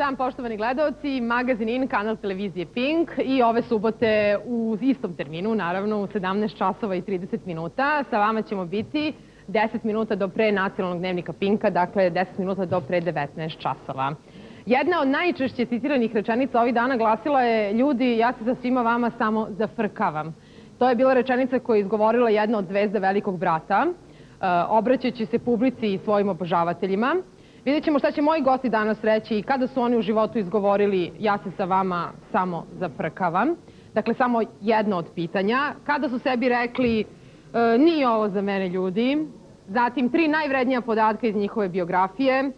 Dan poštovani gledalci, magazin IN, kanal televizije Pink i ove subote u istom terminu, naravno u 17 časova i 30 minuta. Sa vama ćemo biti 10 minuta do pre nacionalnog dnevnika Pinka, dakle 10 minuta do pre 19 časova. Jedna od najčešće citiranih rečenica ovih dana glasila je ljudi, ja se za svima vama samo zafrkavam. To je bila rečenica koju je izgovorila jedna od zvezda Velikog brata, e, obraćajući se publici i svojim obožavateljima. Vidjet ćemo šta će moji gosti danas reći i kada su oni u životu izgovorili ja se sa vama samo zafrkavam. Dakle, samo jedno od pitanja. Kada su sebi rekli e, nije ovo za mene ljudi. Zatim, tri najvrednija podatka iz njihove biografije. E,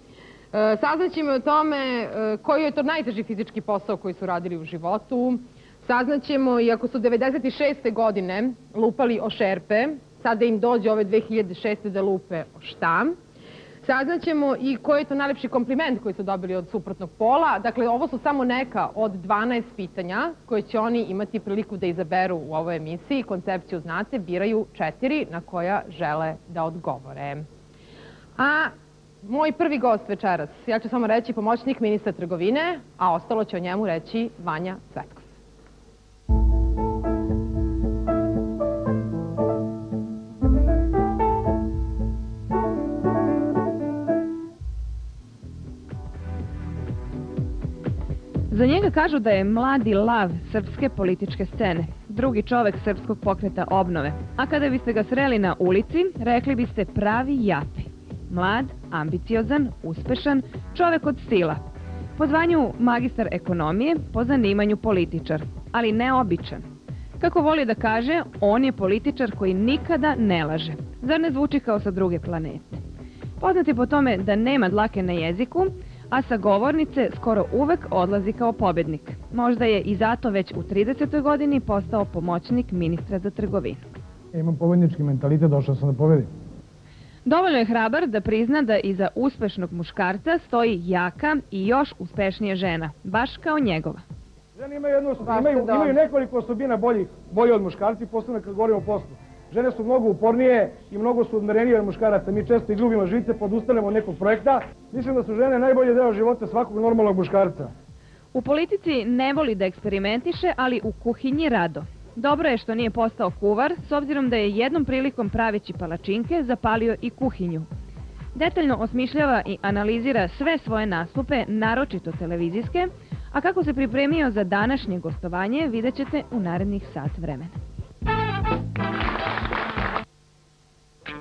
saznaćemo o tome e, koji je to najteži fizički posao koji su radili u životu. Saznaćemo i ako su 96. godine lupali o šerpe, sada im dođe ove 2006. da lupe o šta. Saznaćemo i koji je to najlepši kompliment koji su dobili od suprotnog pola. Dakle, ovo su samo neka od 12 pitanja koje će oni imati priliku da izaberu u ovoj emisiji. Koncepciju znate, biraju četiri na koja žele da odgovore. A moj prvi gost večeras, ja ću samo reći pomoćnik ministra trgovine, a ostalo će o njemu reći Vanja Cvetko. Za njega kažu da je mladi lav srpske političke scene, drugi čovek srpskog pokreta obnove, a kada biste ga sreli na ulici, rekli biste pravi japi. Mlad, ambiciozan, uspešan, čovek od stila. Po zvanju magistar ekonomije, po zanimanju političar, ali neobičan. Kako voli da kaže, on je političar koji nikada ne laže. Zar ne zvuči kao sa druge planete? Poznat je po tome da nema dlake na jeziku, a sa govornice skoro uvek odlazi kao pobednik. Možda je i zato već u 30. godini postao pomoćnik ministra za trgovinu. Imam pobednički mentalitet, došao sam da pobedim. Dovoljno je hrabar da prizna da iza uspešnog muškarca stoji jaka i još uspešnija žena, baš kao njegova. Žene imaju, jednu, imaju, imaju nekoliko osobina boljih, bolje od muškarci, posebno kad govorimo o poslu. Žene su mnogo upornije i mnogo su odmerenije od muškaraca. Mi često i ljubimo žice, podustanemo od nekog projekta. Mislim da su žene najbolje deo života svakog normalnog muškarca. U politici ne voli da eksperimentiše, ali u kuhinji rado. Dobro je što nije postao kuvar, s obzirom da je jednom prilikom praveći palačinke zapalio i kuhinju. Detaljno osmišljava i analizira sve svoje nastupe, naročito televizijske, a kako se pripremio za današnje gostovanje vidjet ćete u narednih sat vremena.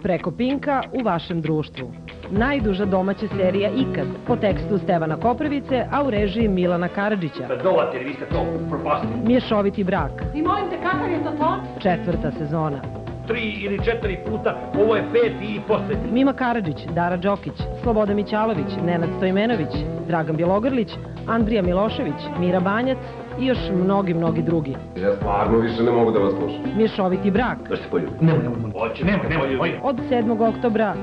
Preko Pinka u vašem društvu. Najduža domaća serija ikad, po tekstu Stevana Koprivice, a u režiji Milana Karadžića. Da dovate, vi ste to propastili. Mješoviti brak. I molim te, kakav je to to? Četvrta sezona. Tri ili četiri puta, ovo je peti i poslednji. Mima Karadžić, Dara Đokić, Sloboda Mićalović, Nenad Stojmenović, Dragan Bjelogrlić, Andrija Milošević, Mira Banjac i još mnogi, mnogi drugi. Ja stvarno više ne mogu da vas slušam. Mješoviti brak. Da ste poljubili. Nemoj, nemoj, nemoj. Hoće, nemoj, nemoj. Od 7. oktobra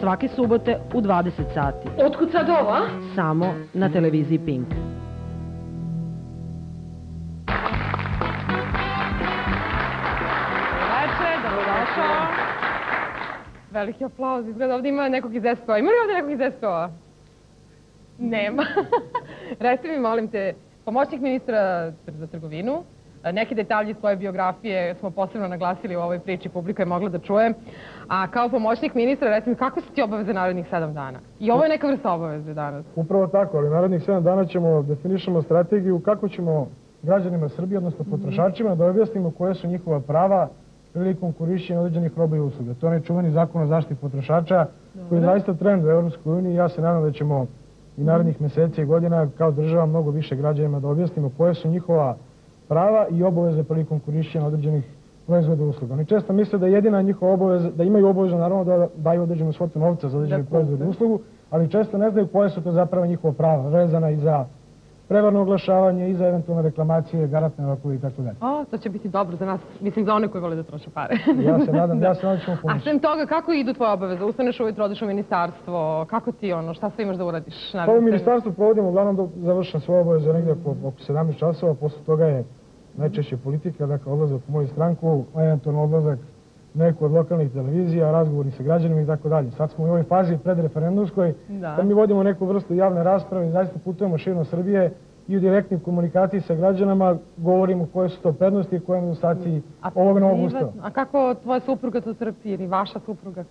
svake subote u 20 sati. Otkud sad ovo, a? Samo na televiziji Pink. Veliki aplauz, izgleda ovdje ima nekog iz SPO. Ima li ovdje nekog iz SPO? Nema. Resti mi, molim te, pomoćnik ministra za trgovinu, neki detalji iz tvoje biografije smo posebno naglasili u ovoj priči, publika je mogla da čuje. A kao pomoćnik ministra, resti mi, kako su ti obaveze narednih sedam dana? I ovo je neka vrsta obaveze danas. Upravo tako, ali narednih 7 dana ćemo definišemo strategiju kako ćemo građanima Srbije, odnosno potrošačima, da objasnimo koje su njihova prava prilikom korišćenja određenih roba i usluga. To je onaj čuveni zakon o zaštiti potrošača koji je zaista trend u uniji i ja se nadam da ćemo i narednih meseci i godina kao država mnogo više građanima da objasnimo koje su njihova prava i obaveze prilikom korišćenja određenih proizvoda i usluga. Oni često misle da je jedina njihova obaveza, da imaju obavezu naravno da daju određenu svotu novca za određeni proizvod i uslugu, ali često ne znaju koje su to zapravo njihova prava, vezana i za prevarno oglašavanje i za eventualne reklamacije, garantne rokove i tako dalje. O, to će biti dobro za nas, mislim za one koji vole da troše pare. Ja se nadam, ja se nadam da ćemo A pomoći. sem toga, kako idu tvoje obaveze? Ustaneš ujutro, odeš u ministarstvo, kako ti ono, šta sve imaš da uradiš? Pa u ministarstvu provodimo uglavnom dok završam svoje obaveze negdje oko, oko 17 časova, posle toga je najčešće politika, dakle odlazak u moju stranku, eventualno odlazak neku od lokalnih televizija, razgovori sa građanima i tako dalje. Sad smo u ovoj fazi predreferendumskoj, Da. da mi vodimo neku vrstu javne rasprave i zaista putujemo širom Srbije i u direktnoj komunikaciji sa građanama govorimo koje su to prednosti i koje nedostaci ovog novog ustava. A kako tvoja supruga to trpi ili vaša supruga?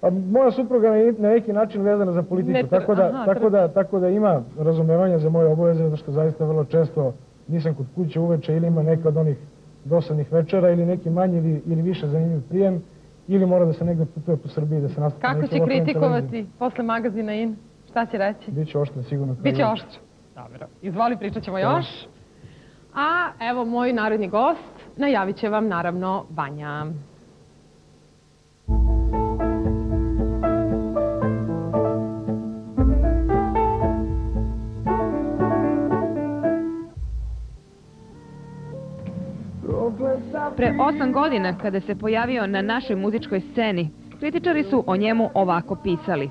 Pa, moja supruga je na neki način vezana za politiku, tako, da, aha, tako, da, tako da ima razumevanja za moje obaveze, zato što zaista vrlo često nisam kod kuće uveče ili ima neka od onih dosadnih večera ili neki manji ili, ili više zanimljiv prijem ili mora da se negde putuje po Srbiji da se nastupa Kako će kritikovati posle magazina IN? Šta će reći? Biće oštro sigurno. Biće oštro. Dobro. Izvoli, pričat ćemo još. A evo moj narodni gost, najavit će vam naravno Vanja. Pre osam godina, kada se pojavio na našoj muzičkoj sceni, kritičari su o njemu ovako pisali.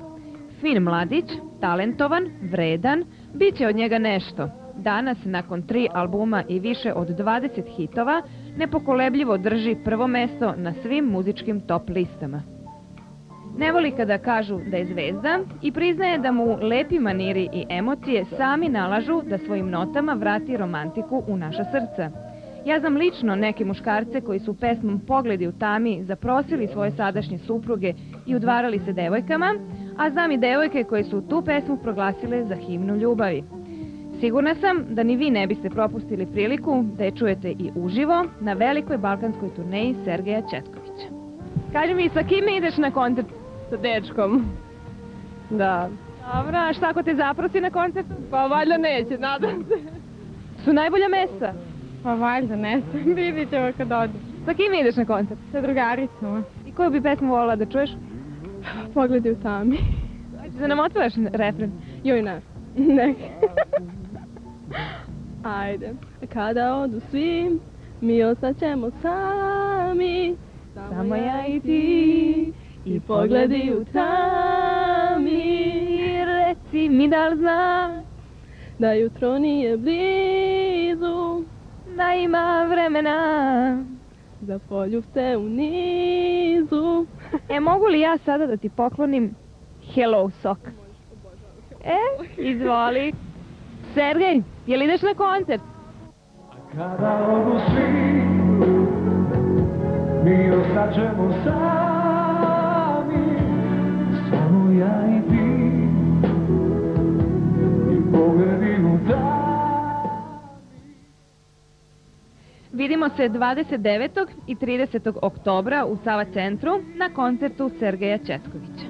Fin mladić, talentovan, vredan, bit će od njega nešto. Danas, nakon tri albuma i više od 20 hitova, nepokolebljivo drži prvo mesto na svim muzičkim top listama. Ne voli kada kažu da je zvezda i priznaje da mu lepi maniri i emocije sami nalažu da svojim notama vrati romantiku u naša srca. Ja znam lično neke muškarce koji su pesmom Pogledi u tami zaprosili svoje sadašnje supruge i udvarali se devojkama, a znam i devojke koje su tu pesmu proglasile za himnu ljubavi. Sigurna sam da ni vi ne biste propustili priliku da je čujete i uživo na velikoj balkanskoj turneji Sergeja Četkovića. Kaži mi, sa kime ideš na koncert? Sa dečkom. Da. Dobro, a šta ako te zaprosi na koncert? Pa valjda neće, nadam se. Su najbolja mesta? Pa valjda, ne znam, vidit ćemo kad odu. Sa kim ideš na koncert? Sa drugaricama. I koju bi pesmu volila da čuješ? Pogledi u tami. Hoćeš da nam otpevaš refren? Joj, ne. Ne. Ajde. Kada odu svi, mi ostaćemo sami. Samo ja i ti. I pogledi u tami. Reci mi da li znaš Da jutro nije blizu. Da ima vremena. Za poljubce u nizu. E, mogu li ja sada da ti poklonim Hello Sok? E, izvoli. Sergej, jel ideš na koncert? Kada odu svi, mi ostaćemo sami, samo ja i ti, i pogledi u Vidimo se 29. i 30. oktobra u Sava centru na koncertu Sergeja Četkovića.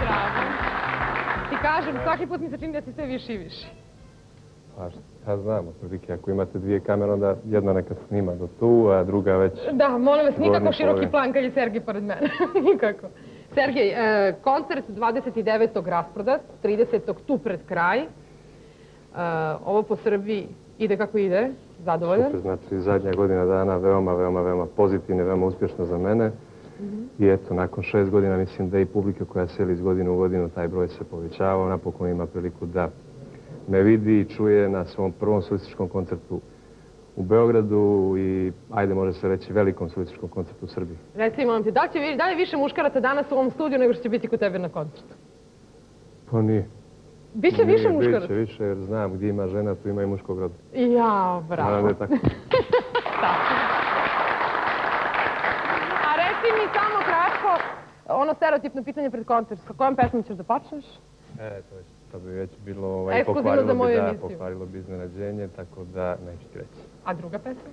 Bravo. Ti kažem, svaki put mi se čini da si sve više i više. Pa šta znam, otprilike ako imate dvije kamere, onda jedna neka snima do tu, a druga već... Da, molim vas, nikako široki plan kad je Sergej pored mene. nikako. Sergej, e, koncert 29. rasprodat, 30. tu pred kraj. E, ovo po Srbiji ide kako ide, zadovoljan. Super, znači zadnja godina dana veoma, veoma, veoma pozitivna, veoma uspješna za mene. Mhm. I eto, nakon šest godina mislim da i publika koja seli iz godine u godinu, taj broj se povećava. Napokon ima priliku da me vidi i čuje na svom prvom solističkom koncertu u Beogradu i, ajde može se reći, velikom solističkom koncertu u Srbiji. Reci, molim te, da li, će, vi- da li više muškaraca danas u ovom studiju nego što će biti kod tebe na koncertu? Pa nije. Biće više muškaraca? Biće više jer znam gdje ima žena, tu ima i muškog roda. Ja, Naravno bravo. da je tako. A reci mi samo kratko, ono stereotipno pitanje pred koncert, sa kojom pesmom ćeš da počneš? E, to, je, to bi već bilo ovaj, pokvarilo bi, da, pokvarilo bi iznenađenje, tako da neću ti reći. A druga pesma?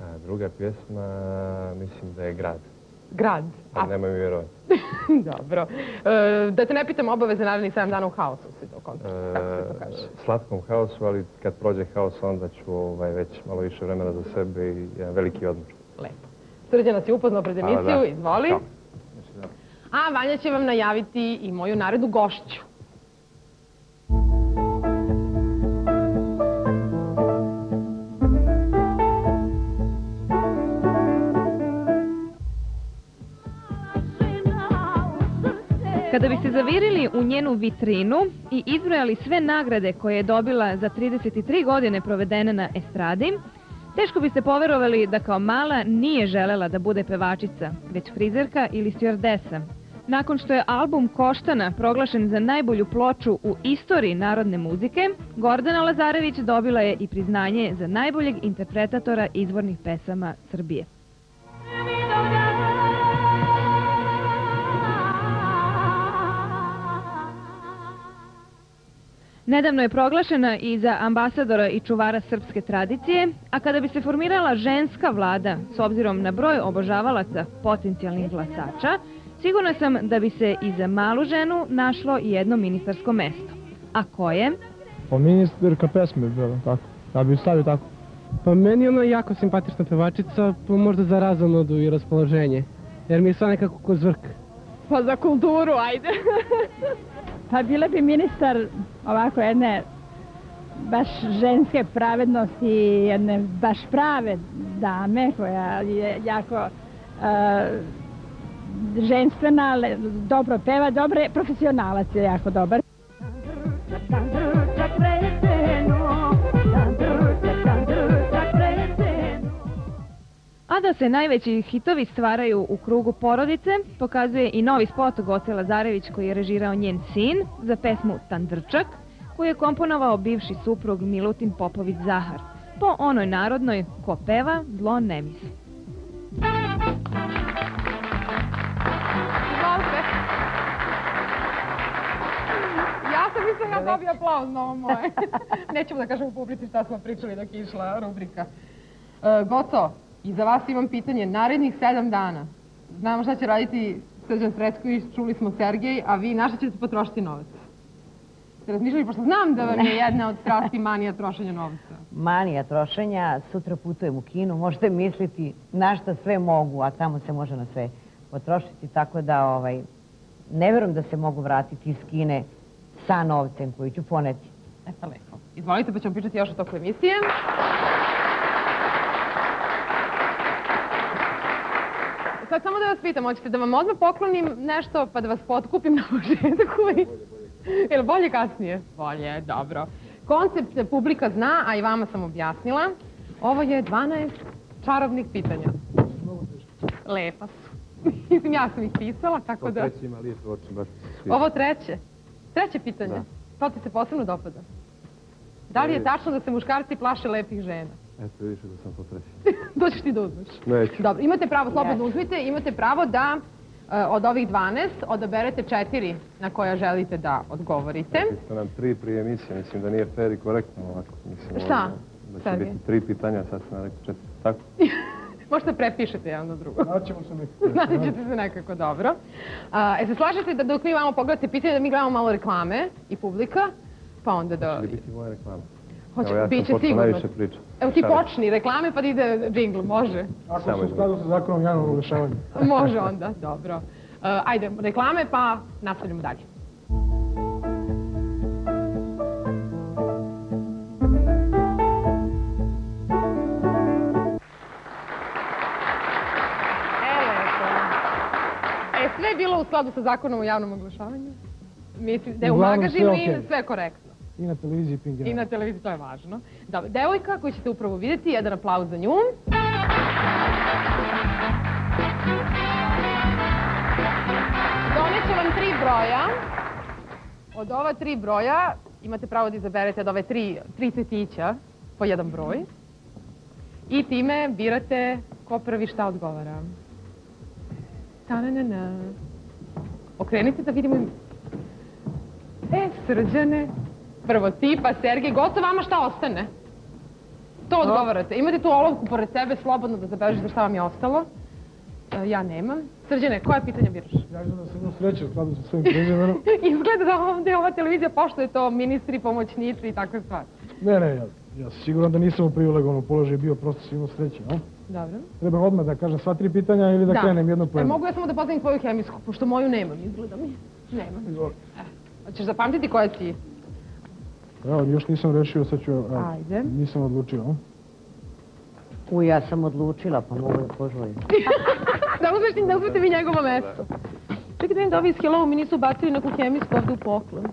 A, druga pjesma, mislim da je Grad, Grad. ali nemoj mi vjerovati. Dobro. E, da te ne pitam obaveze narednih 7 dana u haosu si. Kako se to kaže? E, slatkom haosu, ali kad prođe haos onda ću ovaj, već malo više vremena za sebe i jedan veliki odmor. Lepo. Srđana si upoznao pred Hvala, emisiju, izvoli. Ćao. A Vanja će vam najaviti i moju naredu gošću. Kada bi se zavirili u njenu vitrinu i izbrojali sve nagrade koje je dobila za 33 godine provedene na estradi, teško biste poverovali da kao mala nije želela da bude pevačica, već frizerka ili stjordesa. Nakon što je album Koštana proglašen za najbolju ploču u istoriji narodne muzike, Gordana Lazarević dobila je i priznanje za najboljeg interpretatora izvornih pesama Srbije. Nedavno je proglašena i za ambasadora i čuvara srpske tradicije, a kada bi se formirala ženska vlada s obzirom na broj obožavalaca potencijalnih glasača, sigurna sam da bi se i za malu ženu našlo i jedno ministarsko mesto. A koje? Pa ministarka pesme bi bilo, tako. Ja bi stavio tako. Pa meni je ona jako simpatična pevačica, pa možda za razonodu i raspoloženje. Jer mi je sva nekako ko zvrk. Pa za kulturu, ajde. Pa bila bi ministar ovako jedne baš ženske pravednosti, jedne baš prave dame koja je jako e, ženstvena, dobro peva, dobro je, profesionalac je jako dobar. A da se najveći hitovi stvaraju u krugu porodice, pokazuje i novi spot Goce Lazarević koji je režirao njen sin za pesmu Tandrčak, koju je komponovao bivši suprug Milutin Popović Zahar, po onoj narodnoj ko peva, zlo ne misli. Ja sam mislila da dobio aplauz na ovo moje. Nećemo da kažem u publici šta smo pričali dok je išla rubrika. E, Goco, i za vas imam pitanje. Narednih sedam dana. Znamo šta će raditi Srđan Sretković, čuli smo Sergej, a vi na šta ćete potrošiti novac? Ste razmišljali, pošto znam da vam je jedna od strasti manija trošenja novca. manija trošenja, sutra putujem u kinu, možete misliti na šta sve mogu, a tamo se može na sve potrošiti, tako da ovaj, ne verujem da se mogu vratiti iz Kine sa novcem koji ću poneti. E pa lepo. Izvolite, pa ćemo pričati još o toku emisije. Sad samo da vas pitam, hoćete da vam odmah poklonim nešto pa da vas potkupim na početku? i- Jel bolje kasnije? Bolje, dobro. Koncept publika zna, a i vama sam objasnila. Ovo je 12 čarobnih pitanja. Lepa su. Mislim, ja sam ih pisala, tako da... treći ima lijepe oči, baš. Ovo treće. Treće pitanje. Da. To ti se posebno dopada. Da li je tačno da se muškarci plaše lepih žena? Eto, više da sam. To ćeš ti da uzmeš. Neću. Dobro, imate pravo, slobodno uzmite, imate pravo da e, od ovih 12 odaberete četiri na koja želite da odgovorite. Rekli ste nam tri prije emisije, mislim da nije fair i korektno ovako. Mislim, Šta? ono, Da će biti tri pitanja, sad ste nam rekli četiri. Tako? Možete prepišete jedno na drugo. Naćemo se nekako. Naći ćete se nekako dobro. A, e se slažete da dok mi vamo pogledate pitanje da mi gledamo malo reklame i publika, pa onda da... Će li biti moja reklama? Hoće, Evo, ja sam počeo sigurno. najviše pričati. Evo ti počni reklame pa da ide džingl, može? Ako su u skladu sa zakonom javnog oglašavanja. Može onda, dobro. Uh, ajde, reklame pa nastavljamo dalje. E. E, sve je bilo u skladu sa zakonom o javnom oglašavanju? Mislim, da je u sve i sve korektno. I na televiziji Pink I na televiziji, to je važno. Dobro, devojka koju ćete upravo vidjeti, jedan aplauz za nju. Doneću vam tri broja. Od ova tri broja imate pravo da izaberete od ove tri, tri cvetića po jedan broj. I time birate ko prvi šta odgovara. Ta-na-na-na. Okrenite da vidimo... E, srđane. Prvo ti, pa Sergej. Gosto vama šta ostane? To odgovarate. Imate tu olovku pored sebe, slobodno da zabeležite šta vam je ostalo. E, ja nemam. Srđane, koje pitanje biraš? Ja želim da sam imao sreće skladu sa svojim prezimenom. Izgleda da ovdje ova televizija poštuje to ministri, pomoćnici i takve stvari. Ne, ne, ja, ja sam siguran da nisam u privilegovanom položaju bio, prosto sam imao sreće, a? Dobro. Treba odmah da kažem sva tri pitanja ili da, krenem jedno po E, jedno? mogu ja samo da postavim tvoju hemijsku, pošto moju nemam, izgleda mi. Nemam. Izvoli. Hoćeš zapamtiti koja si? Evo, još nisam rešio, sad ću, Ajde. nisam odlučio? U, ja sam odlučila, pa mogu da požujem. da uzmeš, da uzmete vi njegovo mesto. Čekaj da vidim da ovi iz Hello mi nisu bacili neku hemijsku ovde u poklon.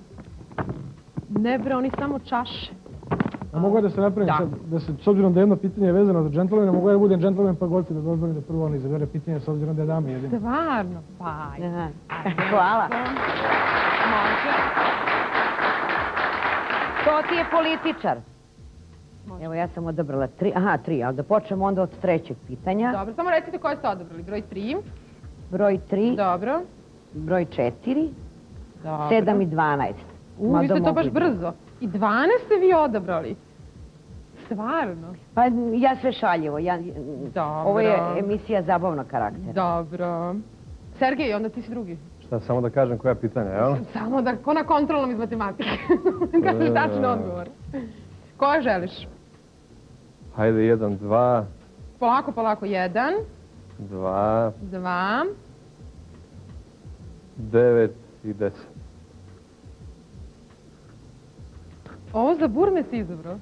Ne bre, oni samo čaše. A mogu ja da se napravim Da. sad, da se, s obzirom da je jedno pitanje je vezano za džentlmena, mogu ja da budem džentlmen pa gosti da dozvolim da prvo on izabere pitanje s obzirom da je dama jedina. Stvarno, pa ajde. Hvala. Može. To ti je političar. Evo ja sam odabrala tri, aha tri, ali da počnemo onda od trećeg pitanja. Dobro, samo recite koje ste odabrali. Broj 3. Broj tri, Dobro. broj četiri, Dobro. sedam i dvanaest. U, vi ste to baš brzo. I 12 ste vi odabrali. Stvarno. Pa ja sve šaljivo. Ja, Dobro. Ovo je emisija zabavnog karaktera. Dobro. Sergej, onda ti si drugi. Šta, samo da kažem koja pitanja, jel? Samo da, ko na kontrolnom iz matematike. Kažeš tačan odgovor. Koje želiš? Hajde, jedan, dva, Polako, polako. Jedan, dva, dva, devet i deset. ovo za burme si izabrao.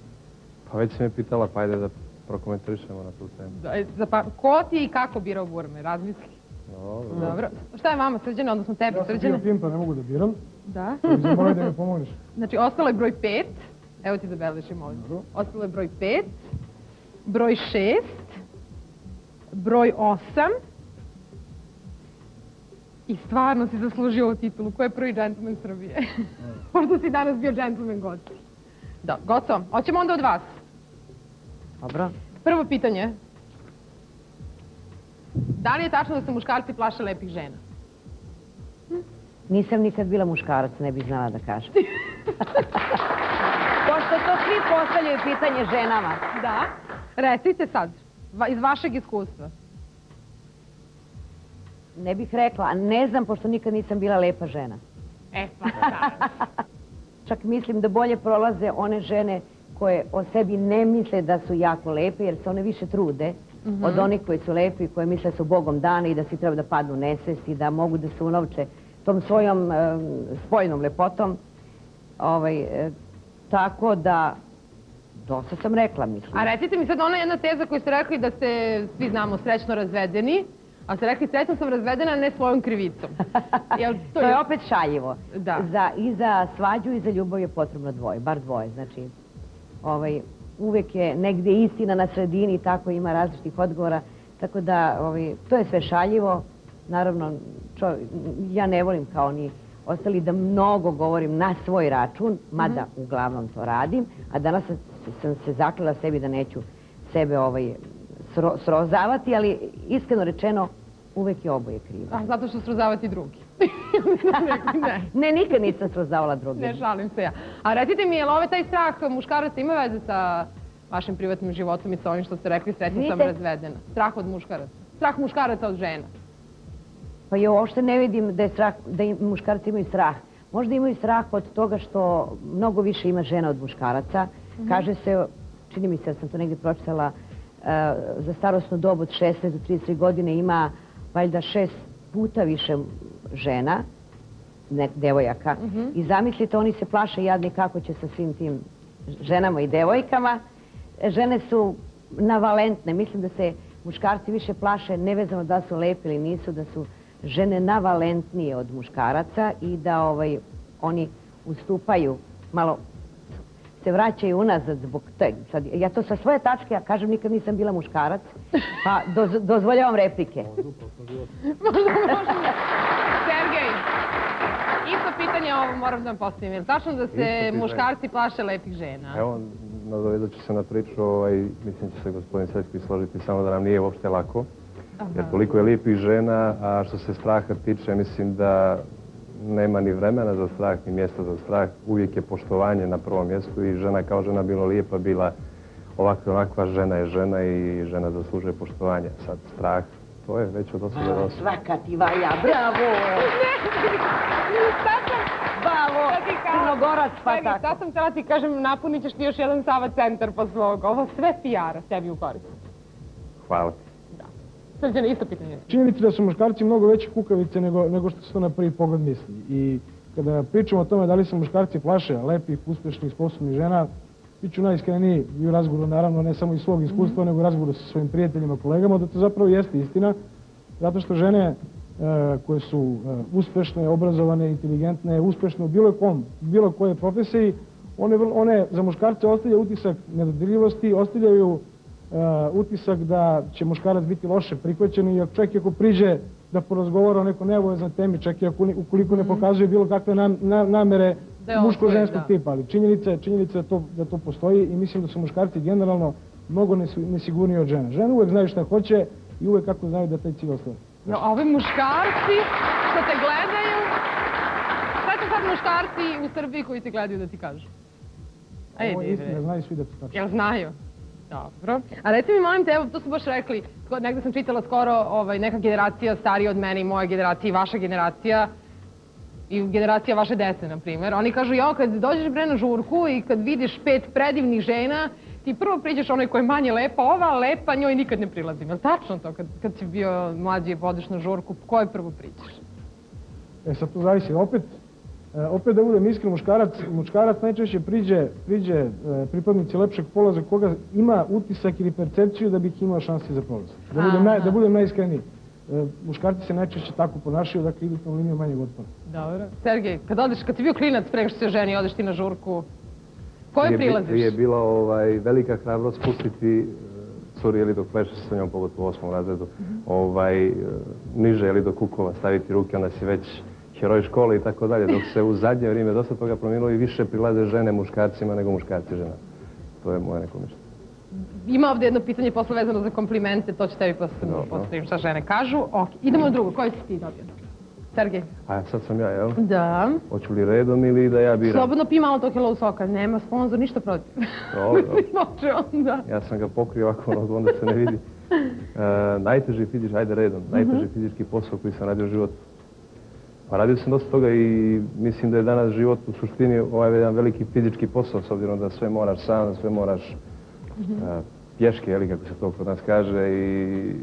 Pa već si me pitala, pa ajde da prokomentarišemo na tu temu. Da, e, za pa, ko ti je i kako birao burme? Razmisli. Dobro. Dobro. Šta je vama srđane, odnosno tebi Ja sam bio pimpa, ne mogu da biram. Da. Zamolio da mi pomogneš. Znači, ostalo je broj 5. Evo ti zabeležim ovdje. Ostalo je broj 5, broj 6, broj 8 i stvarno si zaslužio ovu titulu. Ko je prvi džentlmen Srbije? Možda si danas bio džentlmen gost. Da, gotovo. Hoćemo onda od vas. Dobro. Prvo pitanje. Da li je tačno da se muškarci plaše lepih žena? Nisam nikad bila muškarac, ne bih znala da kažem. Pošto to svi postavljaju pitanje ženama. Da. Recite sad, iz vašeg iskustva. Ne bih rekla, a ne znam, pošto nikad nisam bila lepa žena. E, pa da. Čak mislim da bolje prolaze one žene koje o sebi ne misle da su jako lepe, jer se one više trude Mhm. od onih koji su lepi, koji misle su bogom dane i da svi treba da padnu u nesvest i da mogu da se unovče tom svojom em, spoljnom lepotom. Ovaj, e, tako da, dosta sam rekla, mislim. A recite mi sad ona jedna teza koju ste rekli da ste, svi znamo, srećno razvedeni, a ste rekli srećno sam razvedena, ne svojom krivicom. Jel To je opet šaljivo. Da. Za, I za svađu i za ljubav je potrebno dvoje, bar dvoje. Znači, ovaj, uvek je negdje istina na sredini i tako ima različitih odgovora. Tako da, ovaj, to je sve šaljivo. Naravno, čo, ja ne volim kao ni ostali da mnogo govorim na svoj račun, mada Mhm. uglavnom to radim, a danas sam, sam se zaklela sebi da neću sebe ovaj, sro- srozavati, ali iskreno rečeno, uvek je oboje krivo. A, zato što srozavati drugi. Ne, Ne, nikad nisam srozavala druge. ne šalim se ja. A recite mi, je li ovaj taj strah muškaraca ima veze sa vašim privatnim životom i sa ovim što ste rekli srećno sam razvedena? Strah od muškaraca. Strah muškaraca od žena. Pa ja uopšte ne vidim da, je strah, da im- muškarci imaju strah. Možda imaju strah od toga što mnogo više ima žena od muškaraca. Kaže se, čini mi se da sam to negdje pročitala, e, za starosnu dobu od 16 do 33 godine ima valjda šest puta više žena, ne, devojaka. I zamislite, oni se plaše jadni kako će sa svim tim ženama i devojkama. Žene su navalentne. Mislim da se muškarci više plaše nevezano da su lepi ili nisu, da su žene navalentnije od muškaraca i da ovaj, oni ustupaju malo se vraćaju unazad zbog teg. Sad, ja to sa svoje tačke, ja kažem, nikad nisam bila muškarac, pa doz- dozvoljavam replike. Sergej, isto pitanje ovo moram da vam postavim. Je li tačno da se muškarci plaše lepih žena? Evo, nadovezat ću se na priču, ovaj, mislim će se gospodin Svetski složiti, samo da nam nije uopšte lako. Jer toliko je lijepih žena, a što se straha tiče, mislim da nema ni vremena za strah, ni mjesta za strah. Uvijek je poštovanje na prvom mjestu i žena kao žena bilo lijepa, bila ovakva onakva, žena je žena i žena zaslužuje poštovanje. Sad strah, to je već od osobe do osobe. Svaka ti valja, bravo! Bravo! Ti Crnogorac, pa tako. Šta sam htjela ti kažem, napunit ćeš ti još jedan Sava centar posle ovoga. Ovo sve PR-a tebi u korist. Hvala. Srđane, isto pitanje. Činjenica da su muškarci mnogo veće kukavice nego, nego što to na prvi pogled misli. I kada pričamo o tome da li se muškarci plaše lepih, uspješnih, sposobnih žena, bit ću najiskreniji i u razgovoru, naravno, ne samo iz svog iskustva, nego u razgovoru sa svojim prijateljima, kolegama, da to zapravo jeste istina. Zato što žene koje su e, uspešne, obrazovane, inteligentne, uspešne u bilo, kom, bilo koje profesiji, one, one za muškarce ostavljaju utisak nedodirljivosti, ostavljaju e, utisak da će muškarac biti loše prihvaćen i čak i ako priđe da porazgovara o nekoj neobaveznoj temi, čak i ako, ukoliko ne pokazuje bilo kakve nam, na- namere Mhm. Muško-ženskog tipa, ali činjenica je, činjenica to, da to postoji i mislim da su muškarci generalno mnogo nesi- nesigurniji od žena. Žene uvek znaju šta hoće i uvek kako znaju da taj cilj ostvare. Ja, a ovi muškarci što te gledaju, šta će sad muškarci u Srbiji koji te gledaju da ti kažu? Ej, Ovo je istina, znaju svi da to tačno. Jel znaju? Dobro. A reci mi, molim te, evo, to su baš rekli, negde sam čitala skoro ovaj, neka generacija starija od mene i moja generacija i vaša generacija i generacija vaše dece, na primjer. Oni kažu, jao, kad dođeš bre na žurku i kad vidiš pet predivnih žena, ti prvo priđeš onoj koja je manje lepa, ova lepa, njoj nikad ne prilazim. Jel tačno to, kad, kad si bio mlađi i odeš na žurku, koje prvo priđeš? E sad to zavisi. Opet, opet da budem iskren, muškarac, muškarac najčešće priđe, priđe e, pripadnici lepšeg pola za koga ima utisak ili percepciju da bih imao šanse za prolaz. Da budem, naj, da budem najiskreniji. E, muškarci se najčešće tako ponašaju, dakle idu tom linijom manjeg otpora. Dobro. Sergej, kad odeš, kad si bio klinac pre nego što se ženi, odeš ti na žurku, koje bi- prilaziš? Prije je bila ovaj, velika hrabrost pustiti e, curi ili dok pleše sa njom, pogotovo u osmom razredu, ovaj, e, niže ili do kukova staviti ruke, onda si već heroj škole i tako dalje, dok se u zadnje vrijeme dosta toga promijenilo i više prilaze žene muškarcima nego muškarci žena. To je moje neko mišljenje. Ima ovdje jedno pitanje posle vezano za komplimente, to ću tebi posle Dobro. postavim šta žene kažu. Ok, idemo na drugo, koji si ti dobio? Sergej. A sad sam ja, jel? Da. Hoću li redom ili da ja biram? Slobodno pi malo tog hello soka, nema sponsor, ništa protiv. Dobro. Može onda. Ja sam ga pokrio ovako, ono, onda se ne vidi. E, najteži fizički, ajde redom, najteži fizički posao koji sam radio u životu. Pa radio sam dosta toga i mislim da je danas život u suštini ovaj jedan veliki fizički posao s obzirom da sve moraš sam, sve moraš e, pješke, jeli, kako se to kod nas kaže i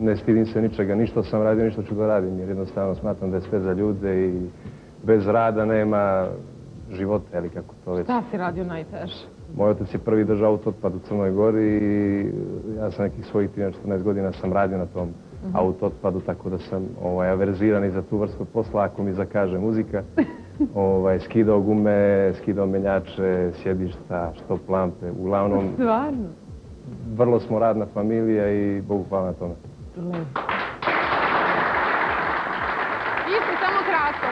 ne stidim se ničega, ništa sam radio, ništa ću da radim jer jednostavno smatram da je sve za ljude i bez rada nema života, jeli, kako to već Šta si radio najteže? moj otac je prvi držao autootpad u Crnoj Gori i ja sam nekih svojih 13-14 godina sam radio na tom autootpadu, tako da sam ovaj, averziran i za tu vrstu posla, ako mi zakaže muzika. ovaj, skidao gume, skidao menjače, sjedišta, štop lampe, uglavnom Stvarno? vrlo smo radna familija i Bogu hvala na tome. Isto, samo kratko.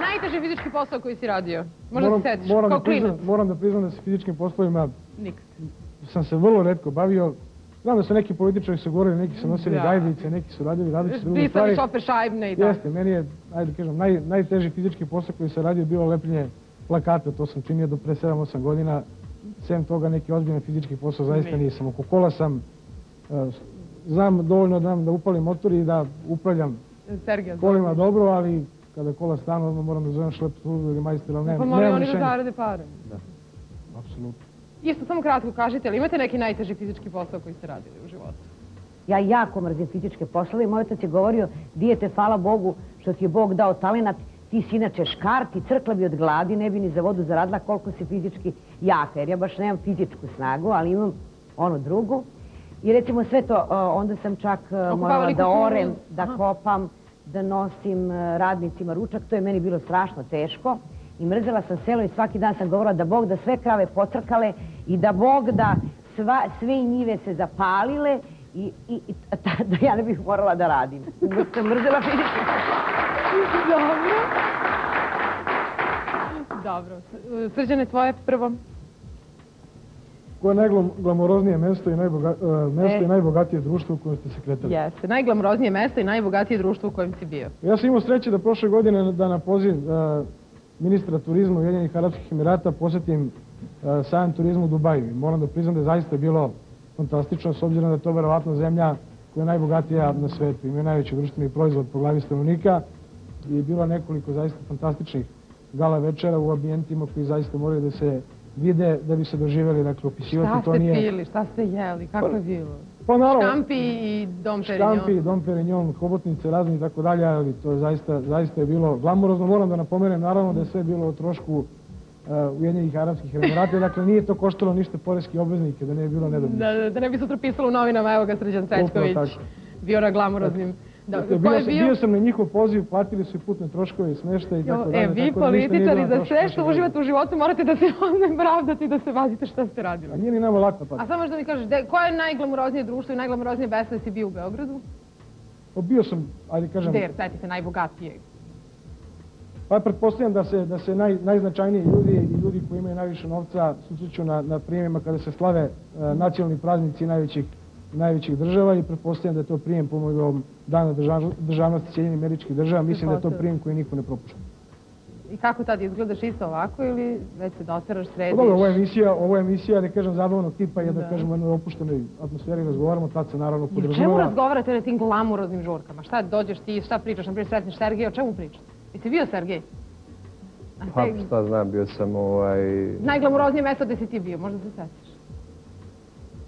Najteži fizički posao koji si radio? Možda moram, se setiš, kao klinac. moram da priznam da se fizičkim poslovima Nikad. sam se vrlo redko bavio. Znam da su neki političari se govorili, neki su nosili Da. gajbice, neki su radili različite druge Pisali stvari. šofer šajbne i tako. Jeste, meni je, ajde da kažem, naj, najteži fizički posao koji sam radio bilo lepljenje plakata, to sam činio do pre 7-8 godina. Sem toga neki ozbiljan fizički posao zaista nisam. Oko kola sam, e, znam dovoljno da, da upalim motor i da upravljam kolima dobro, ali kada kola stanu, odmah moram da zovem šlep službu ili majstora, ali Pa nemam, moraju nemam oni da zarade pare. Apsolutno. Isto, samo kratko kažite, ali imate neki najteži fizički posao koji ste radili u životu? Ja jako mrzim fizičke poslove. Moj otac je govorio, dijete, hvala Bogu što ti je Bog dao talenat, ti si inače škart i crkla bi od gladi, ne bi ni za vodu zaradila koliko si fizički jaka. Jer ja baš nemam fizičku snagu, ali imam onu drugu. I recimo sve to, onda sam čak e, morala da orem, da kopam, da nosim e, radnicima ručak. To je meni bilo strašno teško. I mrzela sam selo i svaki dan sam govorila da Bog da sve krave pocrkale i da Bog da sva, sve njive se zapalile i, i, i ta- da ja ne bih morala da radim. Uvijek sam mrzela fizički Dobro. Dobro. Srđane, tvoje prvo? Koje je najglamuroznije mesto i, najboga, e, mesto E. i najbogatije društvo u kojem ste se kretali? Jeste. Najglamoroznije mesto i najbogatije društvo u kojem si bio. Ja sam imao sreće da prošle godine da na poziv e, ministra turizma Ujedinjenih Arabskih Emirata posjetim e, sajam turizma u Dubaju. Moram da priznam da je zaista bilo fantastično s obzirom da je to verovatno zemlja koja je najbogatija na svetu. Ima najveći društveni proizvod po glavi stanovnika i bilo nekoliko zaista fantastičnih gala večera u ambijentima koji zaista moraju da se vide da bi se doživjeli, dakle, opisivati Šta to ste nije... pili, šta ste jeli, kako je bilo? Pa naravno, Škampi i Dom Perignon. škampi, Dom Perignon, hobotnice razni i tako dalje, ali to je zaista, zaista je bilo glamurozno. Moram da napomenem naravno da je sve bilo o trošku uh, Ujedinjenih Arabskih Emirata, dakle nije to koštalo ništa poreski obveznike, da ne je bilo nedobno. Da, da, ne bi sutra pisalo u novinama, evo ga Srđan Srećković, tako. bio na glamuroznim Da, Dakle, bio, sam, bio? bio sam na njihov poziv, platili su i putne troškove i smeštaj i tako Jo, dalje. E, vi političari, za sve što uživate u životu morate da se ovdje pravdate i da se vazite šta ste radili. A nije ni nama lako pa. A samo možda mi kažeš, de, koje je najglamuroznije društvo i najglamuroznije besne si bio u Beogradu? Pa bio sam, ajde kažem, Der, se, najbogatijeg. pa pretpostavljam da se, da se naj, najznačajniji ljudi i ljudi koji imaju najviše novca susreću na, na prijemima kada se slave e, nacionalni praznici najvećih, najvećih država i pretpostavljam da je to prijem povodom dana državno- državnosti Sjedinjenih američkih država. Mislim da je to prijem koji niko ne propušta. I kako tad izgledaš isto ovako ili već se doteraš, Pa središ? dobro, ovo je emisija, ovo je emisija, da kažem, zabavnog tipa, je da, Da. kažem, u jednoj opuštenoj atmosferi razgovaramo, tad se naravno I o čemu razgovarate na tim glamuroznim žurkama? Šta dođeš ti, šta pričaš, na primjer sretniš Sergeja, o čemu pričaš? Jesi bio Sergej? Pa šta znam, bio sam ovaj... Najglamuroznije mesto gdje si ti bio, možda se setiš.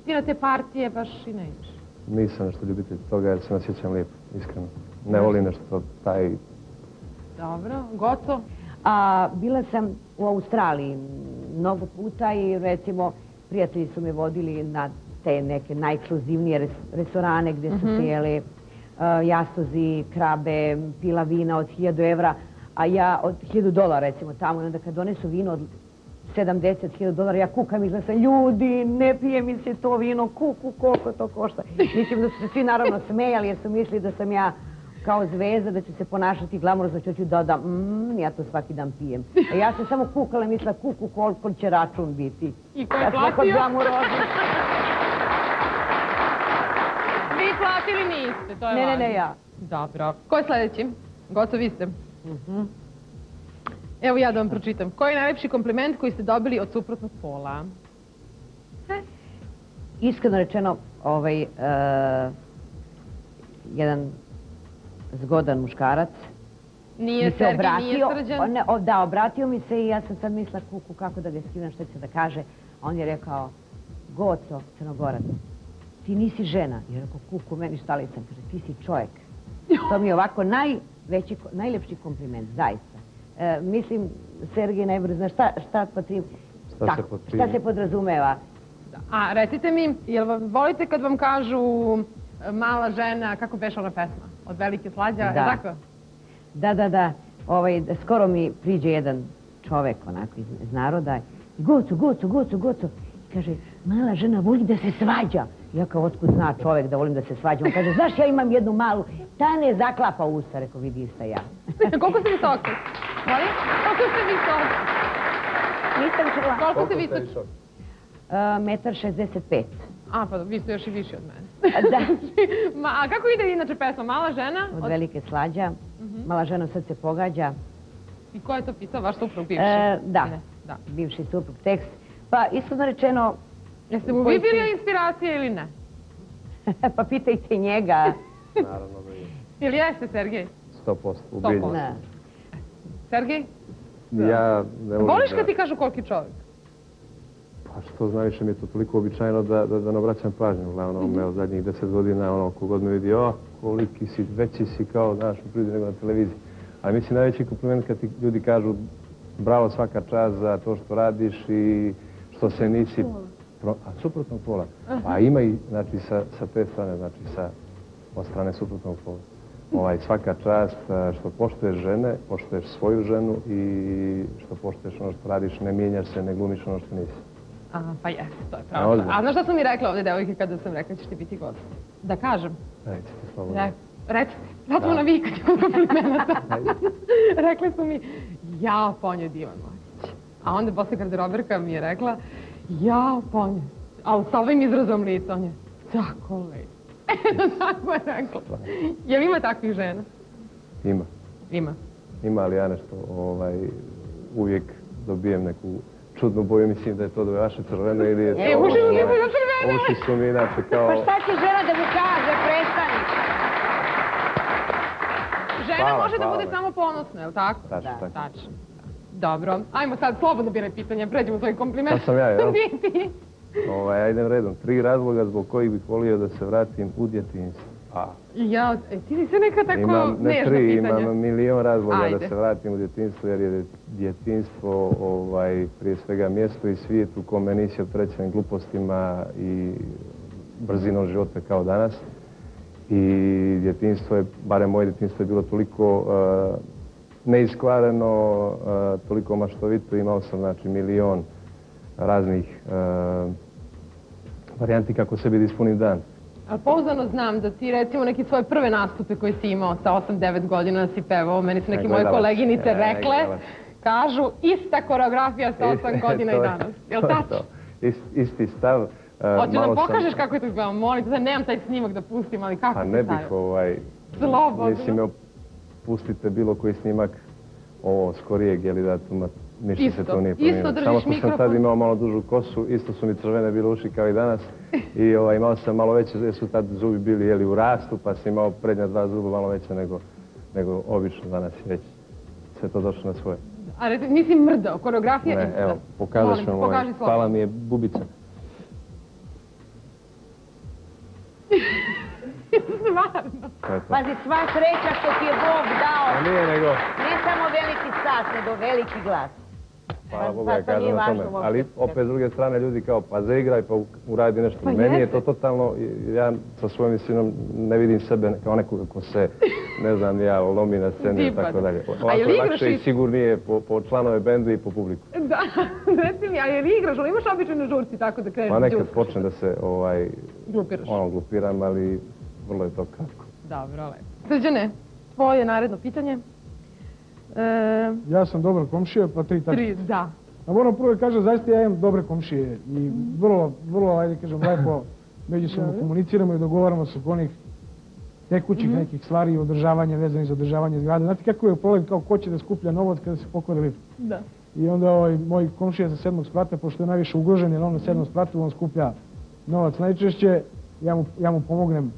Ti na te partije baš i ne ideš. Nisam nešto ljubitelj toga jer se ne sjećam lijepo, iskreno. Ne volim nešto taj... Dobro, goto. A bila sam u Australiji mnogo puta i recimo prijatelji su me vodili na te neke najekskluzivnije res- restorane gdje su Mhm. jeli uh, jastozi, krabe, pila vina od 1000 evra, a ja od 1000 dolara recimo tamo i onda kad donesu vino od 70.000 dolara, ja kukam i gledam, ljudi, ne pije mi se to vino, kuku, koliko to košta. Mislim da su se svi naravno smejali jer su mislili da sam ja kao zvezda, da ću se ponašati glamurozno, što ću da dodam, mm, ja to svaki dan pijem. A ja sam samo kukala i mislila, kuku, koliko će račun biti. I ko je Ja sam platio? Vi platili niste, to je Ne, ne, ne, ja. Dobro. Ko je sljedeći? Gotovo vi ste. Evo ja da vam pročitam. Koji je najlepši kompliment koji ste dobili od suprotnog pola? Iskreno rečeno, ovaj, e, jedan zgodan muškarac Nije mi se Sergij, obratio, nije Srđan? ne, o, da, obratio mi se i ja sam sad mislila kuku kako da ga skinem, što će da kaže. A on je rekao, Goco, Crnogorac, ti nisi žena. I je rekao, kuku, meni štalica, kaže, ti si čovjek. To mi je ovako najveći, ko- najlepši kompliment, zaista. E, mislim, Sergej najbolje zna šta, šta, pod tim- Šta se tako, pod šta se podrazumeva. A recite mi, jel vam volite kad vam kažu e, mala žena, kako beše ona pesma? Od velike slađa, je Da. tako? Da, da, da. Ovaj, skoro mi priđe jedan čovek onako iz, iz naroda. Gocu, gocu, gocu, gocu. Kaže, mala žena voli da se svađa. Ja kao, otkud zna čovek da volim da se svađam? Kaže, znaš, ja imam jednu malu, ta ne zaklapa usta. Rekao, vidi ista ja. Koliko ste visoki? Molim? Koliko ste visoki? Nisam čula. Koliko ste visoki? E, metar 65. A, pa vi ste još i viši od mene. Da. Ma, a kako ide inače pesma? Mala žena? Od velike slađa. Mala žena srce pogađa. I ko je to pisao? Vaš suprug bivši? E, da. Ne, da. Bivši suprug tekst. Pa, iskreno rečeno... Jeste mu vi bili inspiracija ili ne? pa pitajte njega. Naravno da je. Ili jeste, Sergej? 100% ubijen. 100%. Ne. Sergej? Ja ne volim Voliš da- kad ti kažu koliki čovjek? Pa što znam, više mi je to toliko običajno da, da, da ne obraćam pažnju. Uglavnom, evo, zadnjih deset godina, ono, kogod me vidi, o, koliki si, veći si kao, znaš, u prirodi nego na televiziji. Ali mislim, najveći kompliment kad ti ljudi kažu, bravo svaka čast za to što radiš i što se nisi... A suprotnog pola? Pa ima i, znači, sa, sa te strane, znači, sa, od strane suprotnog pola. Ovaj, svaka čast a, što poštuješ žene, poštuješ svoju ženu i što poštuješ ono što radiš, ne mijenjaš se, ne glumiš ono što nisi. A, pa jeste, to je A, pravo. A znaš šta su mi rekla ovdje devojke kada sam rekla ćeš ti biti gost? Da kažem. Recite, slobodno. Re, recite, sad smo navikati od komplimenata. Rekli su mi, ja, ponje divan mladić. A onda posle garderoberka mi je rekla, ja, ponje. Ali sa ovim izrazom lica, on je tako lep. tako je rekla. Jel ima takvih žena? Ima. Ima. Ima, ali ja nešto ovaj, uvijek dobijem neku čudnu boju, mislim da je to da je vaše crveno ili je to... E, uši mu ovaj, ne budu crvene! Uši su mi inače kao... Pa šta će žena da mu kaže, prestani? Žena Hvala, može da hvala. bude samo ponosna, je li tako? Tačno, Da. Tačno. Dobro, ajmo sad slobodno biraj pitanja, pređemo svoj kompliment. Sad sam ja, jel? Ovaj, ja idem redom. Tri razloga zbog kojih bih volio da se vratim u djetinjstvo. A, Ja, e, ti si sve neka tako imam, ne tri, imam milion razloga Ajde. da se vratim u djetinjstvo, jer je djetinjstvo ovaj, prije svega mjesto i svijet u kome nisi opterećen glupostima i brzinom života kao danas. i djetinstvo je, barem moje djetinstvo je bilo toliko e, neiskvareno, e, toliko maštovito, imao sam znači milion raznih e, varijanti kako sebi da ispunim dan. Ali pouzdano znam da ti recimo neke svoje prve nastupe koje si imao sa 8-9 godina si pevao, meni su neke Ne moje koleginice E, rekle, kažu ista koreografija sa 8 godina i je- danas. Je tačno? to. Ist- isti stav. e, Hoćeš da nam sam- pokažeš kako je to izgledalo? Molim te, nemam taj snimak da pustim, ali kako Pa si ne bih stavio? ovaj... Slobodno. Pustite bilo koji snimak ovo skorijeg, jeli datuma, ništa Isto. se to nije promijenilo. Samo što sam tad mikrofon. imao malo dužu kosu, isto su mi crvene bile uši kao i danas. I ovaj, imao sam malo veće, jer su tad zubi bili jeli, u rastu, pa sam imao prednja dva zuba malo veće nego, nego obično danas već sve to došlo na svoje. A reci, nisi mrdao, koreografija Ne, evo, ovaj. pokaži slobodno. Hvala mi je bubica. Stvarno. Je. Pazi, sva sreća što ti je Bog dao, A nije nego, ne samo veliki stas, nego veliki glas. Pa- pa ja to kažem na tome. Ali opet s druge strane ljudi kao pa zaigraj pa uradi nešto. Pa Meni je to totalno, ja sa svojom visinom ne vidim sebe kao nekoga ko se, ne znam, ja lomi na sceni i tako da. dalje. Ovako je lakše i sigurnije po, po članove bendu i po publiku. Da, reci mi, a jel igraš, ali imaš obično na žurci tako da kreneš da nekad počnem da se ovaj, Glupiraš. ono, glupiram, ali vrlo je to kratko. Dobro, lepo. Srđane, tvoje naredno pitanje. E, Ja sam dobar komšija, pa tri tačke. tri, da. A moram prvo da kažem, zaista ja imam dobre komšije i vrlo, vrlo, ajde kažem, lepo međusobno komuniciramo i dogovaramo se oko onih tekućih Mhm. nekih stvari i održavanja, vezanih za održavanje zgrade. Znate kako je problem, kao ko će da skuplja novac kada se pokvari lift? Da. I onda ovaj, moj komšija sa sedmog sprata, pošto je najviše ugrožen, jer on na sedmom spratu, on skuplja novac najčešće, ja mu, ja mu pomognem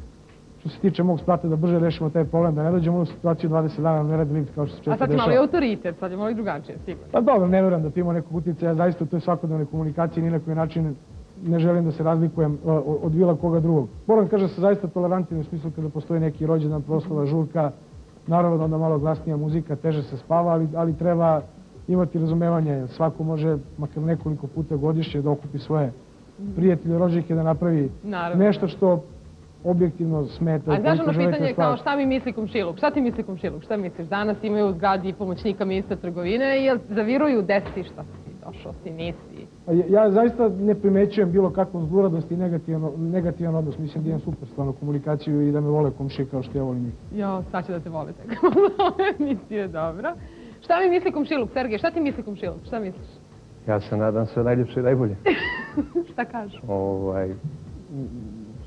što se tiče mog sprata da brže rešimo taj problem, da ne dođemo u situaciju 20 dana da ne radi lift kao što se A često sad si malo i dešava. autoritet, sad je malo i drugačije, sigurno. Pa dobro, ne verujem da ti ima nekog utjecaja, zaista u toj svakodnevnoj komunikaciji ni na koji način ne želim da se razlikujem od bilo koga drugog. Moram kažem da sam zaista tolerantni u smislu kada postoji neki rođendan, proslava, žurka, naravno da onda malo glasnija muzika, teže se spava, ali, ali treba imati razumevanje. Svako može, makar nekoliko puta godišnje, da okupi svoje prijatelje, rođake, da napravi Naravno. nešto što objektivno smeta. A znaš ono pitanje kao šta mi misli komšiluk? Šta ti misli komšiluk? Šta misliš? Danas imaju u zgradi pomoćnika ministra trgovine i jel zaviruju desi šta si došao, si nisi? A Ja, ja zaista ne primećujem bilo kakvu zluradost i negativan, negativan odnos. Mislim da imam super stvarno komunikaciju i da me vole komšije kao što ja volim njih. Jo, sad će da te vole tek. Nisi je dobro. Šta mi misli komšiluk, Sergej? Šta ti misli komšiluk? Šta misliš? Ja se nadam sve najljepše i najbolje. Šta kažu? ovaj,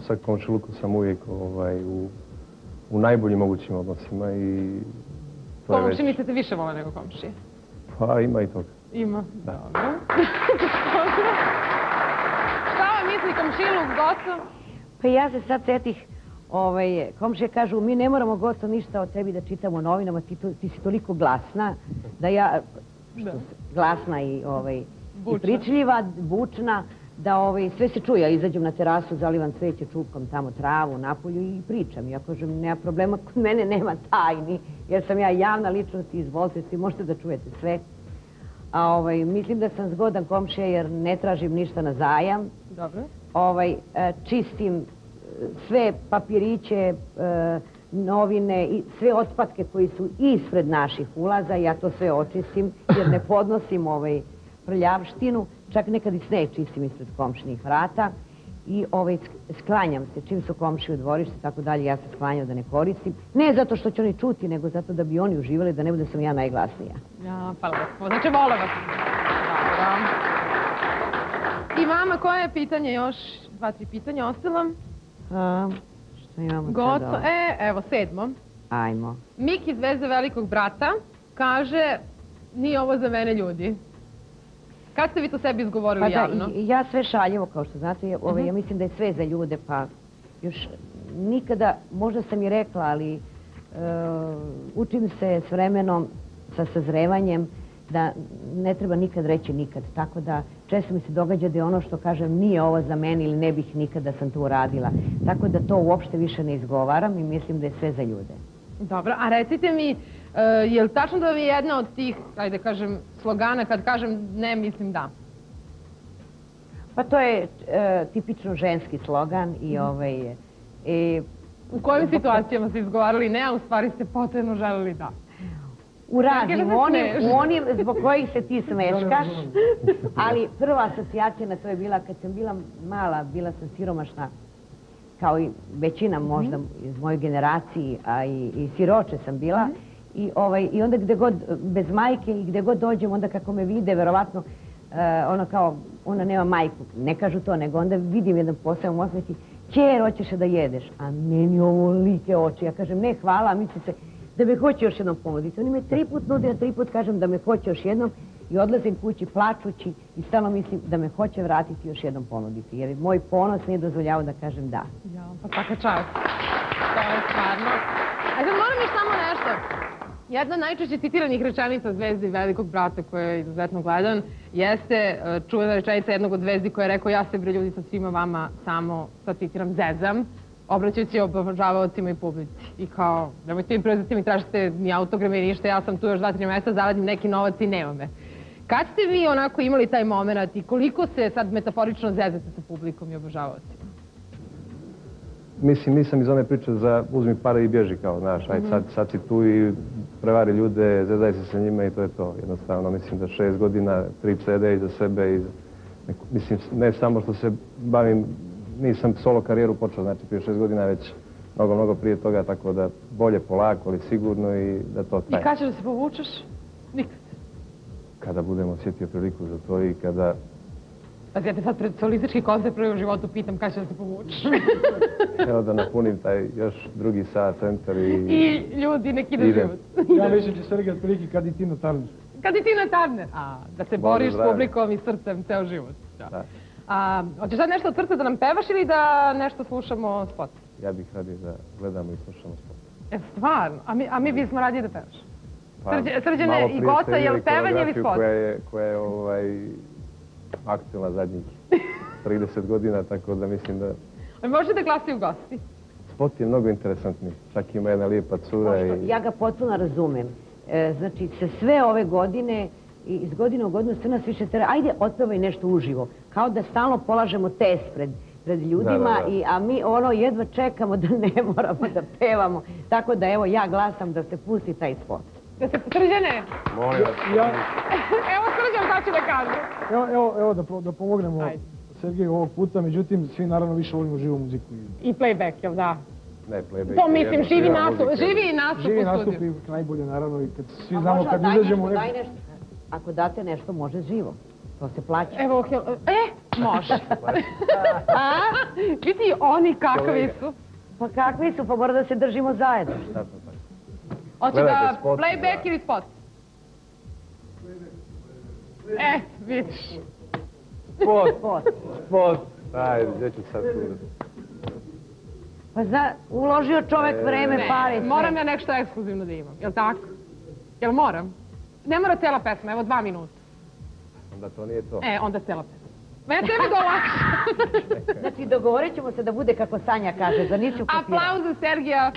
sa komšilukom sam uvijek ovaj, u, u najboljim mogućim odnosima i to je već, Komšinice te više vole nego komšije. pa ima i toga. Ima. Da. Dobro. Šta vam misli komšiluk, Goco? Pa ja se sad setih, ovaj, komšije kažu, mi ne moramo gosto ništa o tebi da čitamo u novinama, ti, to- ti si toliko glasna, da ja, Da. glasna i, ovaj, i pričljiva, bučna, da ovaj, sve se čuje, ja izađem na terasu, zalivam cveće, čupkam tamo travu, napolju i pričam. Ja kažem, nema problema, kod mene nema tajni, jer sam ja javna ličnost i izvolite, svi možete da čujete sve. A ovaj, mislim da sam zgodan komšija jer ne tražim ništa na zajam, Dobro. ovaj, e, čistim e, sve papiriće, e, novine i sve otpadke koji su ispred naših ulaza, ja to sve očistim jer ne podnosim ovaj prljavštinu, čak nekad i sneg čistim ispred komšinih vrata i ovaj, sk- sklanjam se, čim su komšije u dvorište, tako dalje, ja se sklanjam da ne koristim. Ne zato što će oni čuti, nego zato da bi oni uživali, da ne bude sam ja najglasnija. Ja, pa lepo. Znači, vole vas. I vama, koje je pitanje još? Dva, tri pitanja ostala. A, što imamo ovo? e, evo, sedmo. Ajmo. Miki iz Veze velikog brata kaže, nije ovo za mene ljudi. Kad ste vi to sebi izgovorili Pa javno? ja sve šaljivo, kao što znate, ovaj, Mhm. ja mislim da je sve za ljude, pa još nikada, možda sam i rekla, ali e, učim se s vremenom, sa sazrevanjem, da ne treba nikad reći nikad. Tako da često mi se događa da je ono što kažem nije ovo za mene ili ne bih nikad da sam to uradila. Tako da to uopšte više ne izgovaram i mislim da je sve za ljude. Dobro, a recite mi, e, je li tačno da vam je jedna od tih, ajde kažem, slogana kad kažem ne, mislim da? Pa to je e, tipično ženski slogan i ovaj, e, U kojim situacijama ste izgovarali ne, a u stvari ste potrebno želeli da? U raznim, onim, onim zbog kojih se ti smeškaš, ali prva asocijacija na to je bila kad sam bila mala, bila sam siromašna, kao i većina možda iz moje generaciji, a i, i siroče sam bila. I, ovaj, I onda gde god, bez majke i gde god dođem, onda kako me vide, verovatno, e, ono kao, ona nema majku, ne kažu to, nego onda vidim jedan posao osmeti, Čer, hoćeš da jedeš? A meni ovo like oči. Ja kažem, ne, hvala, misli se da me hoće još jednom ponuditi. Oni me tri put nude, ja tri put kažem da me hoće još jednom i odlazim kući plačući i stalno mislim da me hoće vratiti i još jednom ponuditi. Jer moj ponos nije dozvoljavao da kažem da. Ja, pa svaka čast. To je stvarno. A sad moram još samo nešto. Jedna od najčešće citiranih rečenica Zvezdi velikog brata koja je izuzetno gledan jeste e, čuvena rečenica jednog od Zvezdi koja je rekao ja se bre ljudi sa svima vama samo, sad citiram, zezam obraćajući obožavaocima i publici. I kao, nemojte mi preuzeti mi tražite ni autograme ni ništa, ja sam tu još dva, tri mjeseca, zaradim neki novac i nema me. Kad ste vi onako imali taj moment i koliko se sad metaforično zezate sa publikom i obožavaocima? Mislim, nisam iz one priče za uzmi pare i bježi kao, znaš, aj sad, sad si tu i prevari ljude, zezaj se sa njima i to je to. Jednostavno, mislim da šest godina, tri CD iza sebe i neko- mislim, ne samo što se bavim, nisam solo karijeru počeo, znači prije šest godina već mnogo, mnogo prije toga, tako da bolje polako, ali sigurno i da to I traje. kad ćeš da se povučeš? Nikad. Kada budem osjetio priliku za to i kada Pa ja te sad pred solistički koncert prvi u životu pitam kad ćeš da se povučeš. evo da napunim taj još drugi sat centar i... I ljudi neki da život. Ja mislim će Sergej otprilike kad i Tina Turner. Kad i Tina Turner. A, da se Bože boriš s publikom i srcem ceo život. Da. Da. A, hoćeš sad nešto od srca da nam pevaš ili da nešto slušamo spot? Ja bih radio da gledamo i slušamo spot. E, stvarno? A mi, a mi bismo radije da pevaš? Srđe- Srđane, malo i ste jel vidjeli pevanje ili spot? Koja je, koja je ovaj, aktualna zadnjih 30 godina, tako da mislim da A možete da glasaju gosti? spot je mnogo interesantni. Čak ima jedna lijepa cura i... ja ga potpuno razumem. E, znači, se sve ove godine i iz godine u godinu sve nas više tera, ajde otpevaj nešto uživo. Kao da stalno polažemo test pred, pred ljudima, Da, da, da. I, a mi ono jedva čekamo da ne moramo da pevamo. Tako da evo ja glasam da se pusti taj spot. Da se srđane? Molim vas. Ja, Evo srđan šta ću da kažem. evo, evo, evo da, po- da pomognemo Ajde. Sergeju ovog puta, međutim svi naravno više volimo živu muziku. i I playback, jel da? Ne, playback. To mislim, živi nastup, živi nastup Živi u nastup studiju. i najbolje naravno i kad svi A znamo kad daj izađemo... nešto, nek- daj nešto. Ako date nešto, može živo. To se plaća. Evo, Hel- e, može. A? Vidi oni kakvi su. Pa kakvi su, pa mora da se držimo zajedno. Tačno tako. Hoće da spot, playback da. ili spot? E, vidiš. Spot, Spot. spot. Ajde, gdje ću sad tu? Pa zna, uložio čovek vreme, Ne, pare, moram ja nešto ekskluzivno da imam, jel tako? Jel moram? Ne mora cela pesma, evo dva minuta. Onda to nije to. E, onda cela pesma. Ma ja tebi to lakše. Znači, dogovorit ćemo se da bude kako Sanja kaže, za nisi ukapirala. Aplauz za Sergija.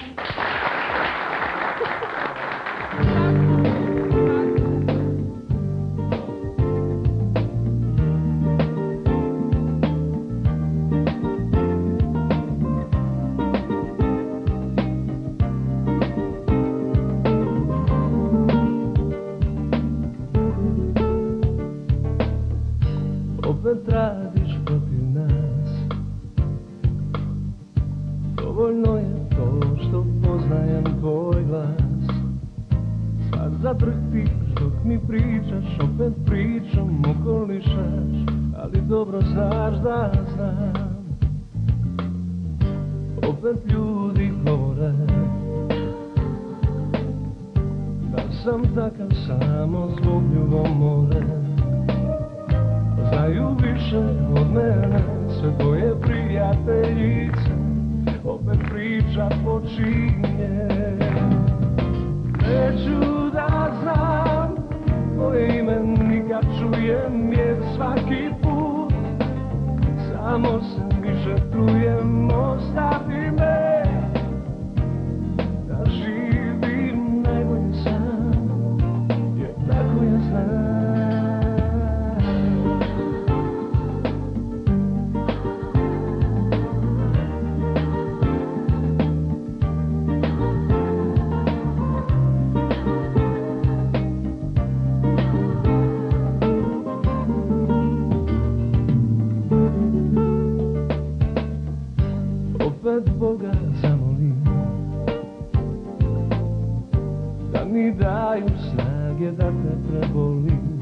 Da mi daju snage da te prebolim.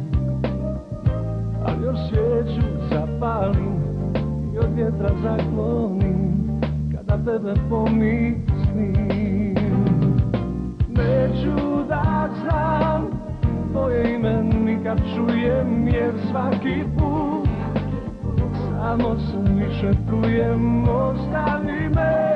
Ali još svijeću zapalim I od vjetra zaklonim Kada tebe pomislim. Neću da znam Tvoje ime nikad čujem Jer svaki put Samo se više trujem. Ostavi me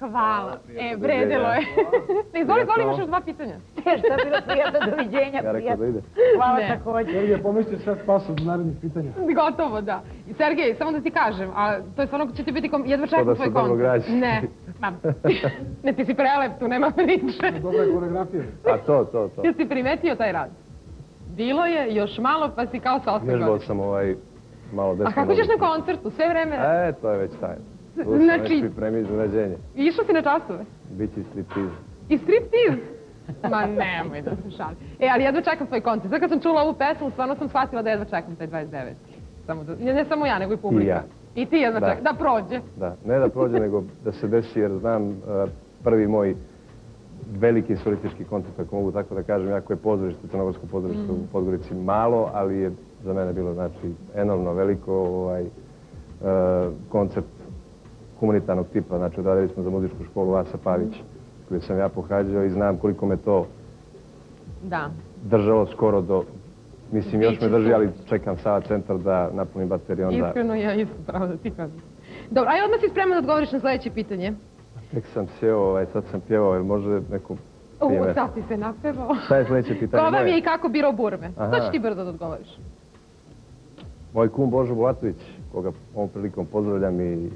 hvala. E, vredilo je. Ne, izvoli, izvoli, imaš još dva pitanja. Šta bilo prijatno, doviđenja, prijatno. Hvala Ne. također. Sergej, pomisli sve pas od narednih pitanja. Gotovo, da. I Sergej, samo da ti kažem, a to je stvarno će ti biti, kom... jedva čekam tvoj se dobro koncert. Ne, ma, ne, ti si prelep, tu nema priče. Dobra je koreografija. A to, to, to. Jesi primetio taj rad? Bilo je još malo, pa si kao sa osam Vježbao godina. sam ovaj malo desno. A kako ćeš na koncertu? Sve vreme... E, to je već tajno. Znači- već pripremio iznenađenje. Si na časove? Biće striptiz. I striptiz? Ma nemoj da se šalim. E, ali jedva čekam tvoj koncert. Sad kad sam čula ovu pesmu, stvarno sam shvatila da jedva čekam taj 29. Samo da, ne, ne samo ja, nego i publika. I ja. I ti jedva Da. čekam. Da prođe. Da, ne da prođe, nego da se desi, jer znam e, prvi moj veliki solistički koncert, ako mogu tako da kažem, jako je pozorište, Crnogorsko pozorište u Podgorici malo, ali je za mene bilo znači enormno veliko ovaj, e, koncert humanitarnog tipa, znači odradili smo za muzičku školu Vasa Pavić, koju sam ja pohađao i znam koliko me to Da. držalo skoro do, mislim još me drži, ali čekam Sava centar da napunim bateriju onda. Iskreno ja isto pravo da ti kažem. Dobro, aj odmah si spreman da odgovoriš na sljedeće pitanje. Tek sam sjeo, ovaj, sad sam pjevao, jer može neko U, sad si se napevao. Šta je sljedeće pitanje? Ko vam je i kako birao burme? Aha. To ćeš ti brzo da odgovoriš. Moj kum Božo Bulatović, koga ovom prilikom pozdravljam i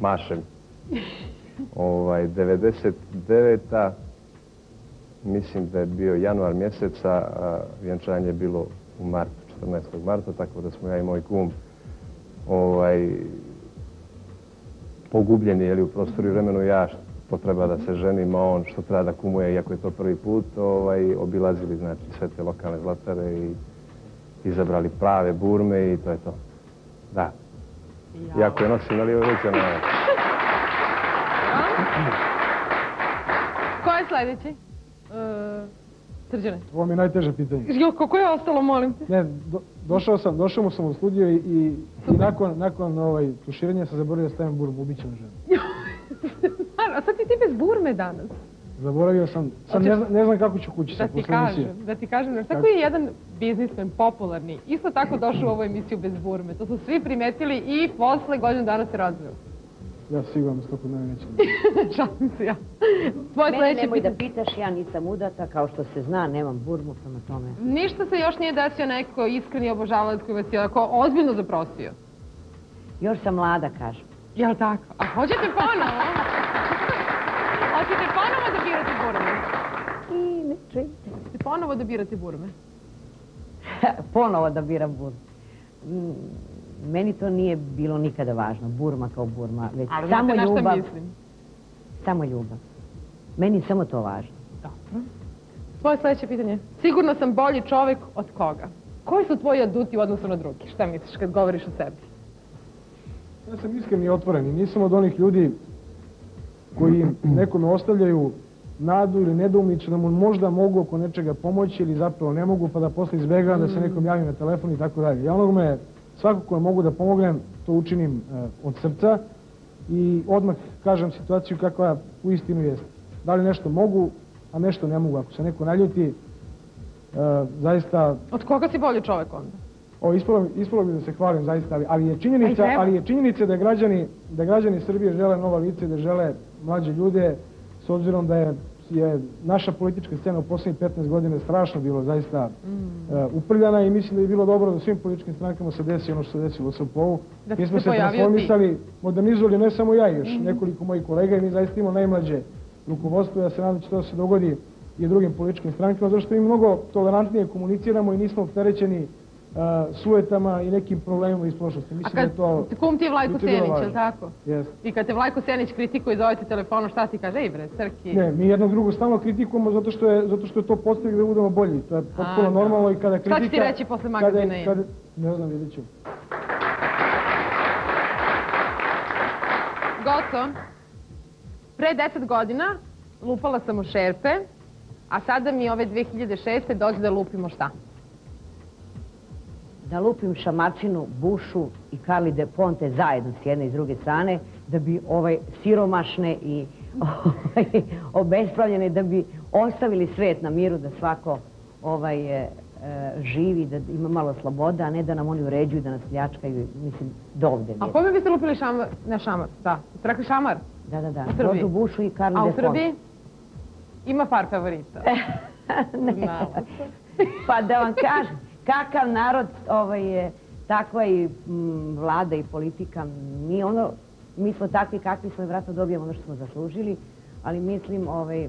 mašem. Ovaj, 99. mislim da je bio januar mjeseca, a vjenčanje je bilo u martu, 14. marta, tako da smo ja i moj kum ovaj, pogubljeni jeli, u prostoru i vremenu ja što treba da se ženim, a on što treba da kumuje, iako je to prvi put, ovaj, obilazili znači, sve te lokalne zlatare i izabrali prave burme i to je to. Da. Iako je nosim na lijevo ruke, ono, Ko je sljedeći? E, Srđane. Ovo mi je najteže pitanje. Jo, kako je ostalo, molim te? Ne, do- došao sam, došao sam u studio i, i, i nakon, nakon ovaj, tuširanja sam zaboravio da stavim burmu, ubiće me žena. A sad si ti bez burme danas. Zaboravio sam, sad ne, znam- ne znam kako ću kući Da ti posle emisije. da ti kažem, znaš, tako je jedan biznismen popularni, isto tako došao u ovu emisiju bez burme. To su svi primetili i posle godinu dana se razveo. Ja sigurno stoko ne neće. Šalim se ja. Tvoje Mene nemoj da pitanje. pitaš, ja nisam udata, kao što se zna, nemam burmu prema tome. Ništa se još nije desio neko iskreni obožavalac koji vas je ovako ozbiljno zaprosio. Još sam mlada, kažem. Jel tako? A hoćete ponovo? Hoćete ponovo da birate burme? I ne. Hoćete ponovo da birate burme? Ponovo da biram burmu. Mm, Meni to nije bilo nikada važno, burma kao burma, već Ali samo znate na šta ljubav. mislim. Samo ljubav. Meni je samo to važno. Dobro. Svoje sljedeće pitanje. Sigurno sam bolji čovjek od koga? Koji su tvoji aduti u odnosu na drugi? Šta misliš kad govoriš o sebi? Ja sam iskren i otvoren i nisam od onih ljudi koji nekome ostavljaju nadu ili nedoumicu da mu možda mogu oko nečega pomoći ili zapravo ne mogu pa da posle izbegavam da se nekom javim na telefon i tako dalje. Ja onome svakako mogu da pomognem, to učinim e, od srca i odmah kažem situaciju kakva u istinu jeste. Da li nešto mogu, a nešto ne mogu. Ako se neko naljuti, e, zaista Od koga si bolji čovjek onda? o, ispalo, ispalo bi da se hvalim zaista, ali, ali je činjenica, ali je činjenica da građani, da građani Srbije žele nova lice, da žele mlađe ljude, s obzirom da je je naša politička scena u posljednjih 15 godina strašno bilo zaista e, uprljana i mislim da je bilo dobro da svim političkim strankama se desi ono što se desilo u SPO-u. Mi smo se transformisali, modernizovali ne samo ja još nekoliko mojih kolega i mi zaista imamo najmlađe rukovodstvo. Ja se nadam da će to se dogodi i drugim političkim strankama, zato što mi mnogo tolerantnije komuniciramo i nismo opterećeni e, suetama i nekim problemima iz prošlosti. A Mislim da kad je to... kum ti je Vlajko da Senić, je li tako? I kad te Vlajko Senić kritikuje, zovete telefonom, šta ti kaže? Ej bre, Crki. Ne, mi jednog drugog stalno kritikujemo zato što je, zato što je to postavljeno da budemo bolji. To je potpuno da. normalno i kada Šta kritika... će ti reći posle magazina kada- Ne znam, vidjet ću. Goco, pre 10 godina lupala sam u šerpe, a sada mi ove 2006. dođe da lupimo šta? Da lupim šamarčinu, bušu i Karli de Ponte zajedno s jedne i s druge strane, da bi ovaj siromašne i ovaj, obespravljene, da bi ostavili svet na miru, da svako ovaj, e, živi, da ima malo sloboda, a ne da nam oni uređuju, da nas pljačkaju, mislim, dovde. A kome biste lupili šamar? Ne šamar, da. Ste rekli šamar? Da, da, da. Rožu Bušu i Karli A de u Srbiji? Ima par favorita. ne. Pa da vam kažem, kakav narod ovaj, je, takva i mm, vlada i politika, mi ono, mi smo takvi kakvi smo i vratno dobijemo ono što smo zaslužili, ali mislim ovaj,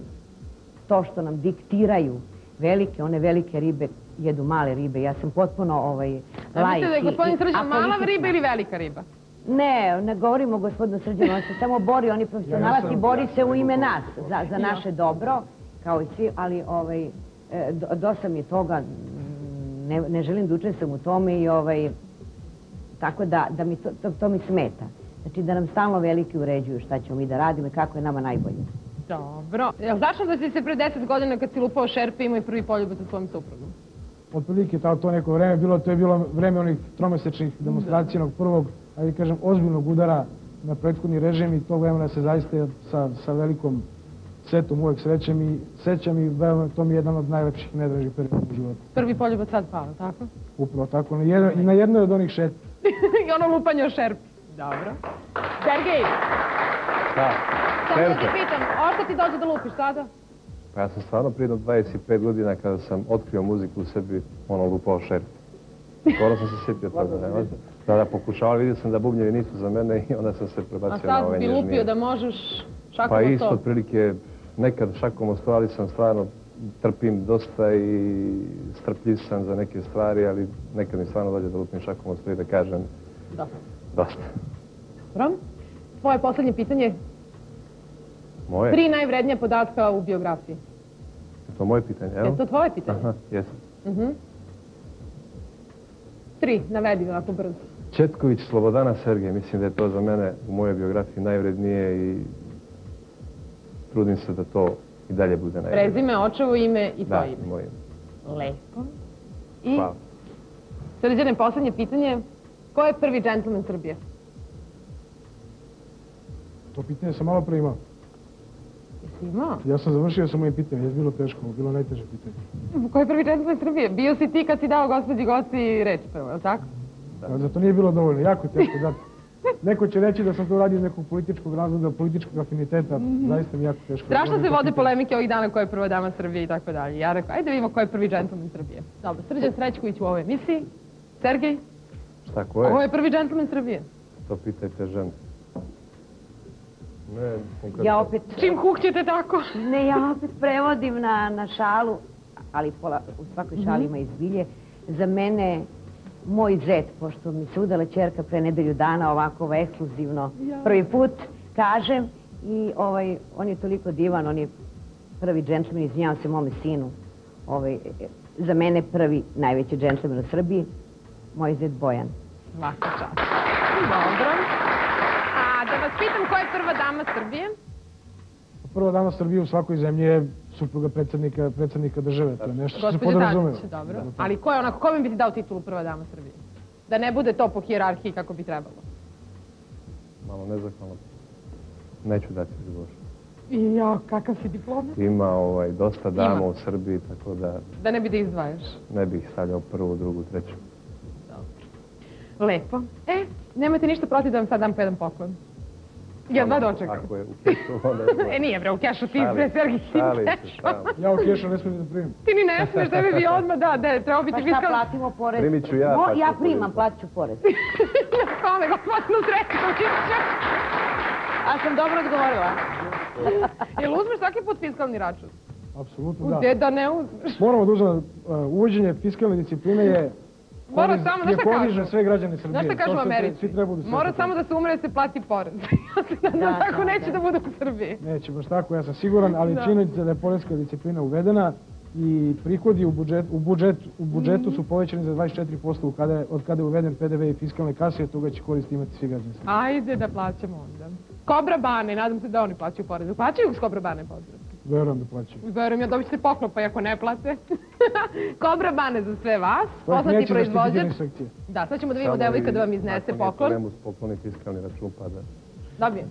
to što nam diktiraju velike, one velike ribe jedu male ribe. Ja sam potpuno ovaj, A laik. mislite da je gospodin Srđan mala riba ili velika riba? Ne, ne govorimo o gospodinu Srđanu, on se samo bori, on je profesionalac Ja i bori se u ime nas, za, za naše dobro, kao i svi, ali ovaj, e, do- dosta mi je toga, ne, ne želim da učestvujem u tome i ovaj, tako da, da mi to, to, to mi smeta. Znači da nam stalno veliki uređuju šta ćemo mi da radimo i kako je nama najbolje. Dobro. Jel tačno da si se pre 10 godina kad si lupao šerpe imao i prvi poljubac sa svojim suprugom? Otprilike ta, to neko vreme bilo, to je bilo vreme onih tromesečnih demonstracija, onog prvog, ajde kažem, ozbiljnog udara na prethodni režim i tog vremena se zaista sa, sa velikom setom uvek srećem i sećam i veoma, to mi je jedan od najlepših i najdražih perioda u životu. Prvi poljubac sad pao, tako? Upravo tako, i na jednoj od onih šet. I ono lupanje o šerpi. Dobro. Sergej, Da, samo da te šerpe. pitam, ošto ti dođe da lupiš sada? Pa ja sam stvarno prije jedno 25 godina kada sam otkrio muziku u sebi, ono lupao šerpe. Skoro sam se sjetio toga. ne možda. Da, da, pokušavali, vidio sam da bubnjevi nisu za mene i onda sam se A prebacio na sad ove bi nježnije. lupio da možeš šakom Pa o isto, to. otprilike, nekad šakom o stvari sam stvarno trpim dosta i strpljiv sam za neke stvari, ali nekad mi stvarno dođe da lupim šakom o stvari da kažem Dosta. dosta. Dobro. Tvoje posljednje pitanje. Moje? Tri najvrednija podatka u biografiji. Je to moje pitanje, evo? Je to tvoje pitanje? Aha, jesam. Mhm. Tri, navedi onako brzo. Četković, Slobodana, Sergej, mislim da je to za mene u mojoj biografiji najvrednije i trudim se da to i dalje bude najvrednije. Prezime, očevo ime i Da, tvoje ime. moje ime. Lepo. I Hvala. Srđane, posljednje pitanje. Ko je prvi džentlmen Srbije? To pitanje sam malo pre imao. Jesi imao? Ja sam završio sa mojim pitanjem, je bilo teško, bilo najteže pitanje. Ko je prvi džentlmen Srbije? Bio si ti kad si dao gospođi Goci reč prvo, je li tako? Da. Zato nije bilo dovoljno, jako je teško dati. Neko će reći da sam to radio iz nekog političkog razloga, političkog afiniteta, zaista mi je jako teško. Strašno se vode polemike ovih dana ko je prva dama Srbije i tako dalje. Ja rekao, ajde vidimo ko je prvi džentlmen Srbije. Dobro, Srđan Srećković u ovoj emisiji. Sergej, Šta, ko je? ko je prvi džentlmen Srbije? To pitajte ženu. Ne, konkretno. Ja opet... Čim hukćete tako? Ne, ja opet prevodim na, na šalu, ali pola, u svakoj šali ima izbilje. Za mene, moj zet, pošto mi se udala čerka pre nedelju dana, ovako ekskluzivno, prvi put, kažem, i ovaj, on je toliko divan, on je prvi džentlmen, izvinjavam se mome sinu, ovaj, za mene prvi najveći džentlmen u Srbiji, moj zet Bojan. Svaka čast. Dobro. A da vas pitam ko je prva dama Srbije? Prva dama Srbije u svakoj zemlji je supruga predsjednika, predsjednika države. To je nešto što se podrazumeva. Dobro. Ali ko je onako, kome bi ti dao titulu prva dama Srbije? Da ne bude to po hijerarhiji kako bi trebalo. Malo nezahvalno. Neću dati odgovor. I ja, kakav si diplomat? Ima ovaj, dosta dama Ima. u Srbiji, tako da Da ne bi da izdvajaš. ne bih stavljao prvu, drugu, treću. Lepo. E, nemate ništa protiv da vam sad dam po jedan poklon. Jedva dočekam. Ako je u kešu, onda je to. E nije bre, u kešu ti Šalim bre, se, Sergij, ti kešu. šalim. Ja u kešu ne smijem da primim. Ti ni ne smiješ, tebi bi odmah, da, da, trebao biti Pa šta platimo porez? Primit ću ja, ću ja porez. primam, platit ću porez. Kome, gospodinu Srećkoviću? A sam dobro odgovorila. Jel uzmeš svaki put fiskalni račun? Apsolutno U da. gde da ne uzmeš? Moramo da uzmemo, uh, uvođenje fiskalne discipline je Mora samo, znaš šta kažu? sve građane Srbije. Znaš šta kažu u To Americi? Mora samo da se umre da se plati porez. ja se nadam tako da, neće da. da bude u Srbiji. Neće baš tako, ja sam siguran, ali činjenica da je porezka disciplina uvedena i prihodi u, budžet, u, budžet, u budžetu Mhm. su povećani za 24% od kada, je- od kada je uveden PDV i fiskalne kase, od toga će koristi imati svi građani. Srbije. Ajde da plaćamo onda. Kobra Bane, nadam se da oni plaćaju porez. Plaćaju s Kobra Bane porez? Verujem da plaćaju. Verujem ja, dobit ćete poklopa i ako ne plate. Kobra Bane za sve vas, To ih poznati proizvođač. Da, sad ćemo da vidimo devojka da vam iznese ako nije poklon. uz pokloni fiskalni račun, pa da... Dobijem.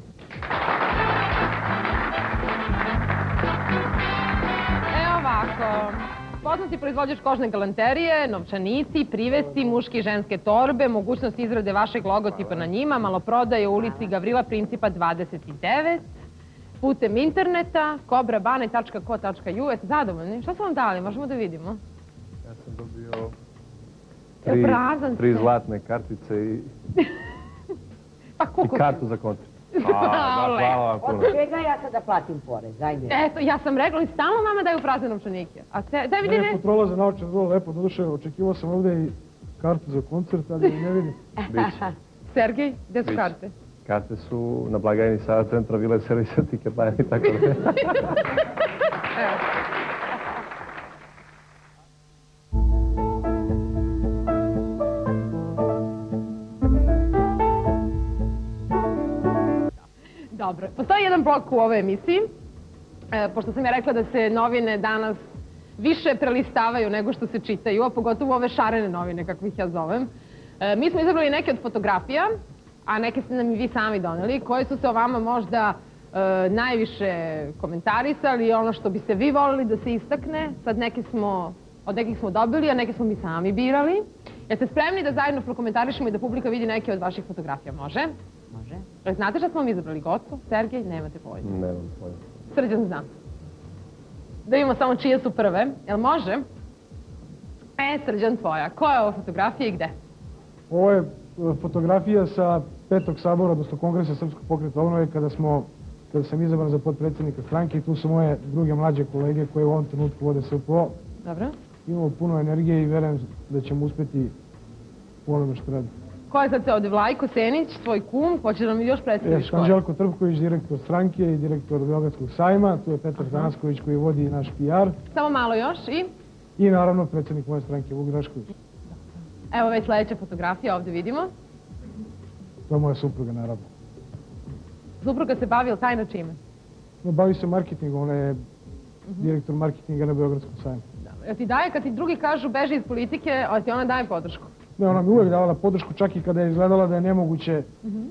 Evo ovako. Poznati proizvođač kožne galanterije, novčanici, privesti, muške i ženske torbe, mogućnost izrade vašeg logotipa na njima, maloprodaje u ulici Gavrila Principa 29, putem interneta, kobrabane.co.ju. Jeste zadovoljni? Šta su vam dali? Možemo da vidimo. Ja sam dobio tri, zlatne kartice i, Pa i kartu za koncert. A, da, hvala vam puno. Od čega ja sada platim porez? Ajde. Eto, ja sam rekla i stalno vama daju prazne novčanike. A te, daj vidi ne. je kontrola za naučan vrlo lepo, doduše očekivao sam ovdje i kartu za koncert, ali ne vidim. Biće. Sergej, gde su karte? Karte su na blagajni Sava centra bile servisa Ticketline i tako da. Dobro, postoji jedan blok u ovoj emisiji, e, pošto sam ja rekla da se novine danas više prelistavaju nego što se čitaju, a pogotovo ove šarene novine, kako ih ja zovem. E, mi smo izabrali neke od fotografija, a neke ste nam i vi sami doneli, koje su se o vama možda e, najviše komentarisali, ono što biste vi volili da se istakne. Sad neke smo, od nekih smo dobili, a neke smo mi sami birali. Jeste spremni da zajedno prokomentarišemo i da publika vidi neke od vaših fotografija? Može? Može. E, Znate šta smo vam izabrali? Gotovo? Sergej? Nemate pojma. Nemam pojma. Srđan zna. Da vidimo samo čije su prve. Jel može? E, Srđan tvoja. Koja je ovo fotografija i gde? Ovo je e, fotografija sa petog sabora, odnosno kongresa Srpskog pokreta obnove, kada smo kada sam izabran za potpredsjednika stranke i tu su moje druge mlađe kolege koje u ovom trenutku vode SPO. Dobro. Imamo puno energije i verujem da ćemo uspjeti u onome što radimo. Ko je sad se ovde Vlajko Senić, tvoj kum? Hoće da nam još predstaviš E, ko je? Anđelko Trpković, direktor stranke i direktor Beogradskog sajma. Tu je Petar Zanasković koji vodi naš PR. Samo malo još i... I naravno predsjednik moje stranke Vuk Drašković. Evo već sledeća fotografija, ovde vidimo. To je moja supruga naravno. Supruga se bavi, ili tajna čime? No, bavi se marketingom, ona je direktor marketinga na Beogradskom sajmu. Jel ti daje, kad ti drugi kažu beži iz politike, a ti ona daje podršku? Ne, ona mi uvijek davala podršku, čak i kada je izgledala da je nemoguće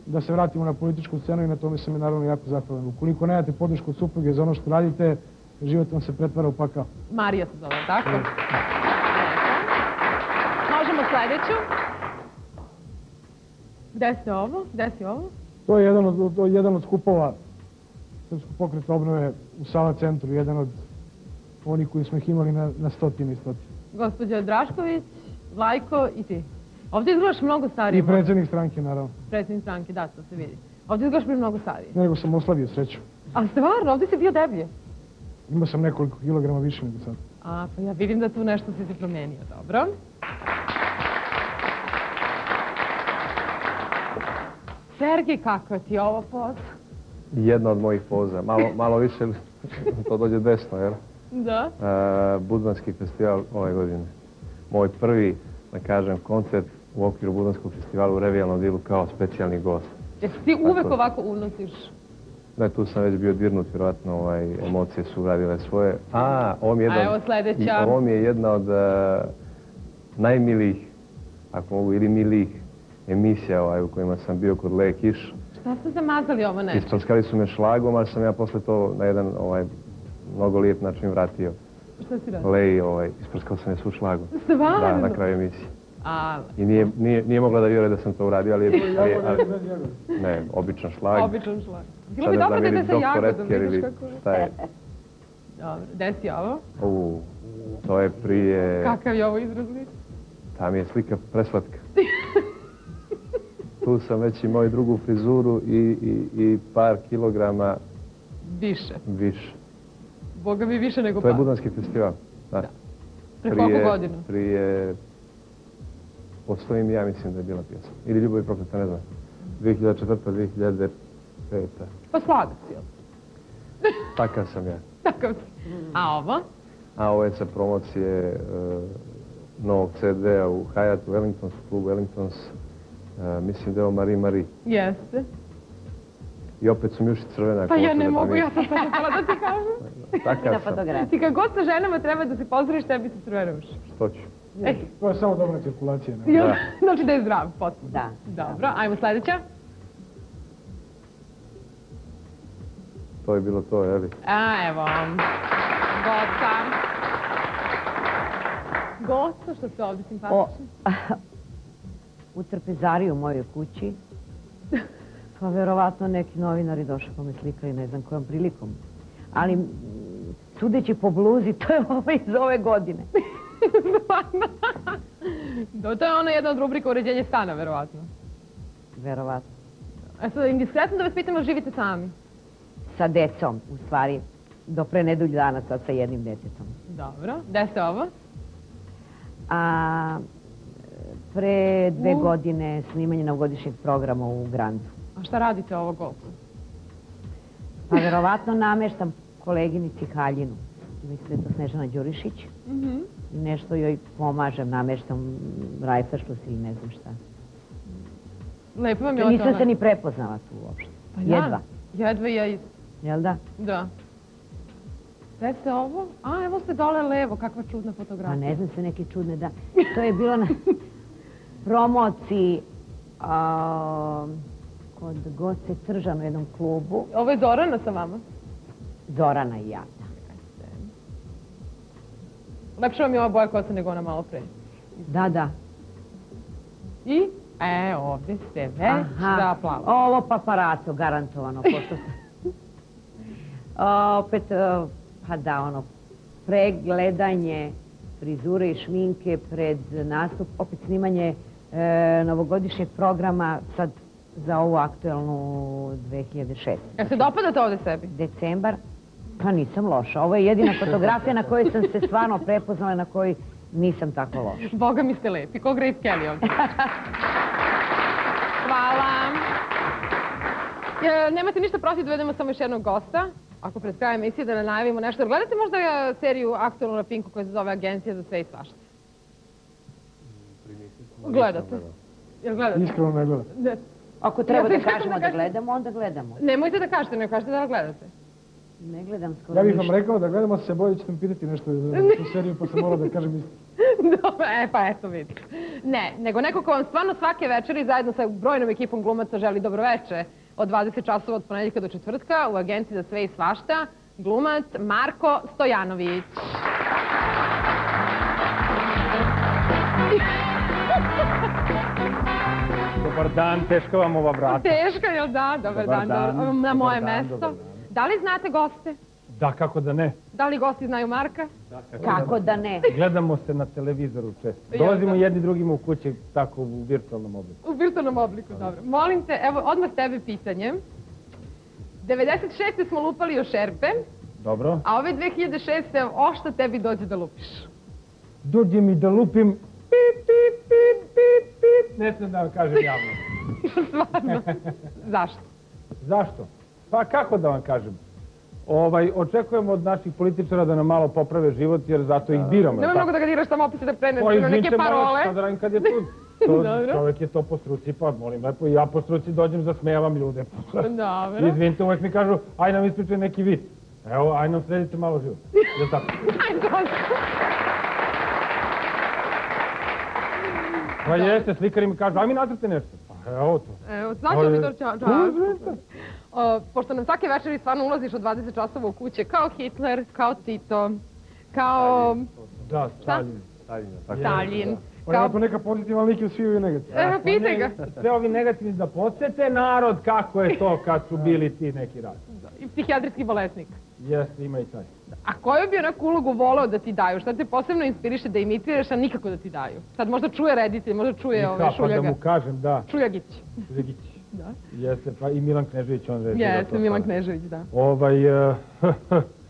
da se vratimo na političku scenu i na tome sam je naravno jako zahvalan. Ukoliko nemate podršku od supruge za ono što radite, život vam se pretvara u pakao. Marija se zove, tako? Možemo sledeću. Gde ste ovo? Gde si ovo? To je jedan od, to je jedan od skupova Srpskog pokreta obnove u Sava centru, jedan od onih koji smo ih imali na, na stotine i stotine. Gospođa Drašković, Vlajko i ti. Ovdje izgledaš mnogo stariji. I predsjednik stranke, naravno. Predsjednik stranke, da, to se vidi. Ovdje izgledaš pri mnogo stariji. Nego sam oslavio sreću. A stvarno, ovdje si bio deblje. Imao sam nekoliko kilograma više nego sad. A, pa ja vidim da tu nešto si se promijenio, dobro. Sergij, kako ti ovo poz? Jedna od mojih poza. Malo, malo više to dođe desno, jel? Da. E, Budvanski festival ove godine. Moj prvi, da kažem, koncert u okviru Budvanskog festivala u revijalnom dilu kao specijalni gost. Jesi ti uvek Tako. ovako unosiš? Ne, tu sam već bio dirnut, vjerojatno ovaj, emocije su uradile svoje. A, ovo mi je A jedna, evo i ovo mi je jedna od e, najmilijih, ako mogu, ili milijih emisija ovaj, u kojima sam bio kod Leje Kiš. Šta ste zamazali ovo nešto? Isprskali su me šlagom, ali sam ja posle to na jedan ovaj, mnogo lijep način vratio. Šta si radio? Leji, ovaj, isprskao sam je svu šlagom. Stvarno? Da, na kraju emisije. A, I nije, nije, nije mogla da vjeruje da sam to uradio, ali je... ali, ne, običan šlag. običan šlag. Bilo bi dobro da ide sa jagodom, vidiš kako... šta je. Dobro, gde si ovo? U, to je prije... Kakav je ovo izrazli? Tam je slika preslatka. Tu sam već imao i drugu frizuru i, i, i par kilograma Više. više. Boga mi više nego To je pa. Budanski festival. Da. Pre koliko godina? Prije... Postojim ja mislim da je bila pjesma. Ili Ljubav i prokleta, ne znam. 2004. 2005. Pa sladak si, jel? Takav sam ja. Takav. A ovo? A ovo je sa promocije e, novog CD-a u Hayatu Wellingtons, klubu Wellingtons. E, mislim da je ovo Marie Marie. Jeste. I opet su mi uši crvena Pa ja ne mogu, ja sam sad htjela da ti kažem. Takav sam. Ti kad god sa ženama treba da se pozdoriš, tebi se crvene uši. Što ću? Ej, To je samo dobra cirkulacija. ne? jel? Da. Znači da je zdrav, potpuno. Da. Dobro, ajmo sljedeća. To je bilo to, je li? A, evo. Goca. Goca, što ste ovdje simpatični. U trpezari u mojoj kući, pa verovatno neki novinari došli pa me slikali ne znam kojom prilikom. Ali sudeći po bluzi, to je ovo iz ove godine. Do, to je ona jedna od rubrika uređenje stana, verovatno. Verovatno. A sad, indiskretno da vas pitamo, živite sami? Sa decom, u stvari, do pre nedulju dana sad sa jednim detetom. Dobro. Gde ste ovo? A pre dve godine snimanje novogodišnjeg programa u Grandu. A šta radite ovo golfu? Pa verovatno nameštam koleginici Haljinu. Mislim da je to Snežana Đurišić. I nešto joj pomažem, nameštam rajfeštus ili ne znam šta. Lepo vam je Nisam tome. se ni prepoznala tu uopšte. Pa ja. Jedva, Jedva ja isto. jel da? Da. Ste ovo? A, evo ste dole levo, kakva čudna Pa fotografija. ne znam se neke čudne da... To je bilo na promociji a, kod Goce Tržan u jednom klubu. Ovo je Zorana sa vama. Zorana i ja. Lepša vam je ova boja kosa nego ona malo pre. Da, da. I? E, ovdje ste već za plavo. Ovo paparaco, garantovano, pošto. A, opet, a, pa da, ono, pregledanje frizure i šminke pred nastup, opet snimanje e, novogodišnjeg programa sad za ovu aktuelnu 2006. Ja se dopadate ovdje sebi? Decembar, pa nisam loša. Ovo je jedina fotografija na kojoj sam se stvarno prepoznala, na kojoj nisam tako loša. Boga mi ste lepi, ko Grace Kelly ovdje. Hvala. E, nemate ništa protiv da uvedemo samo još jednog gosta? Ako pred krajem emisije da ne najavimo nešto. Jer Gledate možda seriju aktualnu na Pinku koja se zove Agencija za sve i svašta? Gledate? Jel gledate? Iskreno ne gledam. Ne. Ako treba da Ja kažemo da gledamo, onda gledamo. Nemojte da kažete, nego kažete da li gledate. Ne gledam skoro Ja bih vam rekao da gledamo se bolje ćete mi pitati nešto za tu seriju pa sam morao da kažem isto. Dobro, e pa eto vidite. Ne, nego neko ko vam stvarno svake večeri zajedno sa brojnom ekipom glumaca želi dobroveče od 20 časova od ponedjeljka do četvrtka u agenciji za sve i svašta, glumac Marko Stojanović. Dobar dan, teška vam ova vrata. Teška, jel da? Dobar, Dobar dan, na moje dan, mesto. Da li znate goste? Da, kako da ne. Da li gosti znaju Marka? Kako da ne? Gledamo se na televizoru često. Dolazimo jedni drugima u kući tako u virtualnom obliku. U virtualnom obliku, dobro. Molim te, evo, odmah tebe pitanje. 96. smo lupali o šerpe, Dobro. a ove 2006. ošta tebi dođe da lupiš. Dođe mi da lupim pip, pip, pip, pip, pip. Ne smijem da vam kažem javno. Stvarno. Zašto? Zašto? Pa kako da vam kažem? Ovaj, očekujemo od naših političara da nam malo poprave život jer zato ih biramo. Nemoj jel mnogo da ga diraš tamo opet se da prene Pa neke izvinite, parole. da radim kad je tu? To, Dobro. čovjek je to po struci, pa molim lepo, i ja po struci dođem, zasmejavam ljude. Dobro. Izvinite, uvek mi kažu, aj nam ispričaj neki vid. Evo, aj nam sredite malo život. Jel tako? Pa jeste, slikari mi kažu, aj mi nacrte nešto. Pa evo to. Evo, znači li mi to ča, ča, Izvinite. O, pošto nam svake večeri stvarno ulaziš od 20 časova u kuće, kao Hitler, kao Tito, kao... Da, Stalin. Taljin. Pa je to neka pozitivna lik i svi ovi negativni. Evo, pitaj ga. Sve ovi negativni da podsjete narod kako je to kad su bili ti neki rat. I psihijatrijski bolesnik. Jeste, ima i taj. A koju bi onaku ulogu voleo da ti daju? Šta te posebno inspiriše da imitiraš, a nikako da ti daju? Sad možda čuje reditelj, možda čuje ove kao, pa da Šuljaga. mu kažem, da, Šuljagić. Žegić. Da. Jeste, pa i Milan Knežević on to Jeste, Milan. Knežević, da. Ovaj, eh,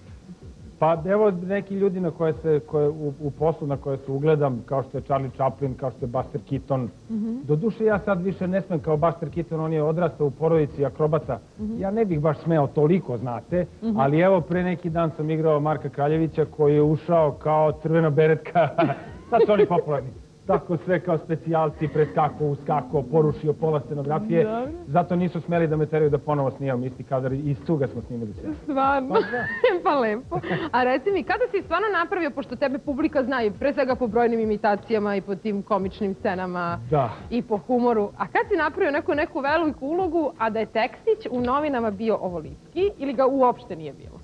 pa evo neki ljudi na koje se, koje, u, u poslu na koje se ugledam, kao što je Charlie Chaplin, kao što je Buster Keaton. Mhm. Doduše ja sad više ne smem kao Buster Keaton, on je odrastao u porodici akrobata. Ja ne bih baš smeo toliko, znate, Mhm. ali evo pre neki dan sam igrao Marka Kraljevića koji je ušao kao crvena beretka, sad su oni popularni. Tako sve kao specijalci, preskako, uskako, porušio pola scenografije. Zato nisu smeli da me teraju da ponovo snimam isti kadar i iz cuga smo snimili sve. Stvarno, pa lepo. A reci mi, kada si stvarno napravio, pošto tebe publika zna i pre svega po brojnim imitacijama i po tim komičnim scenama Da. i po humoru, a kad si napravio neku, neku veliku ulogu, a da je tekstić u novinama bio ovoliki ili ga uopšte nije bilo?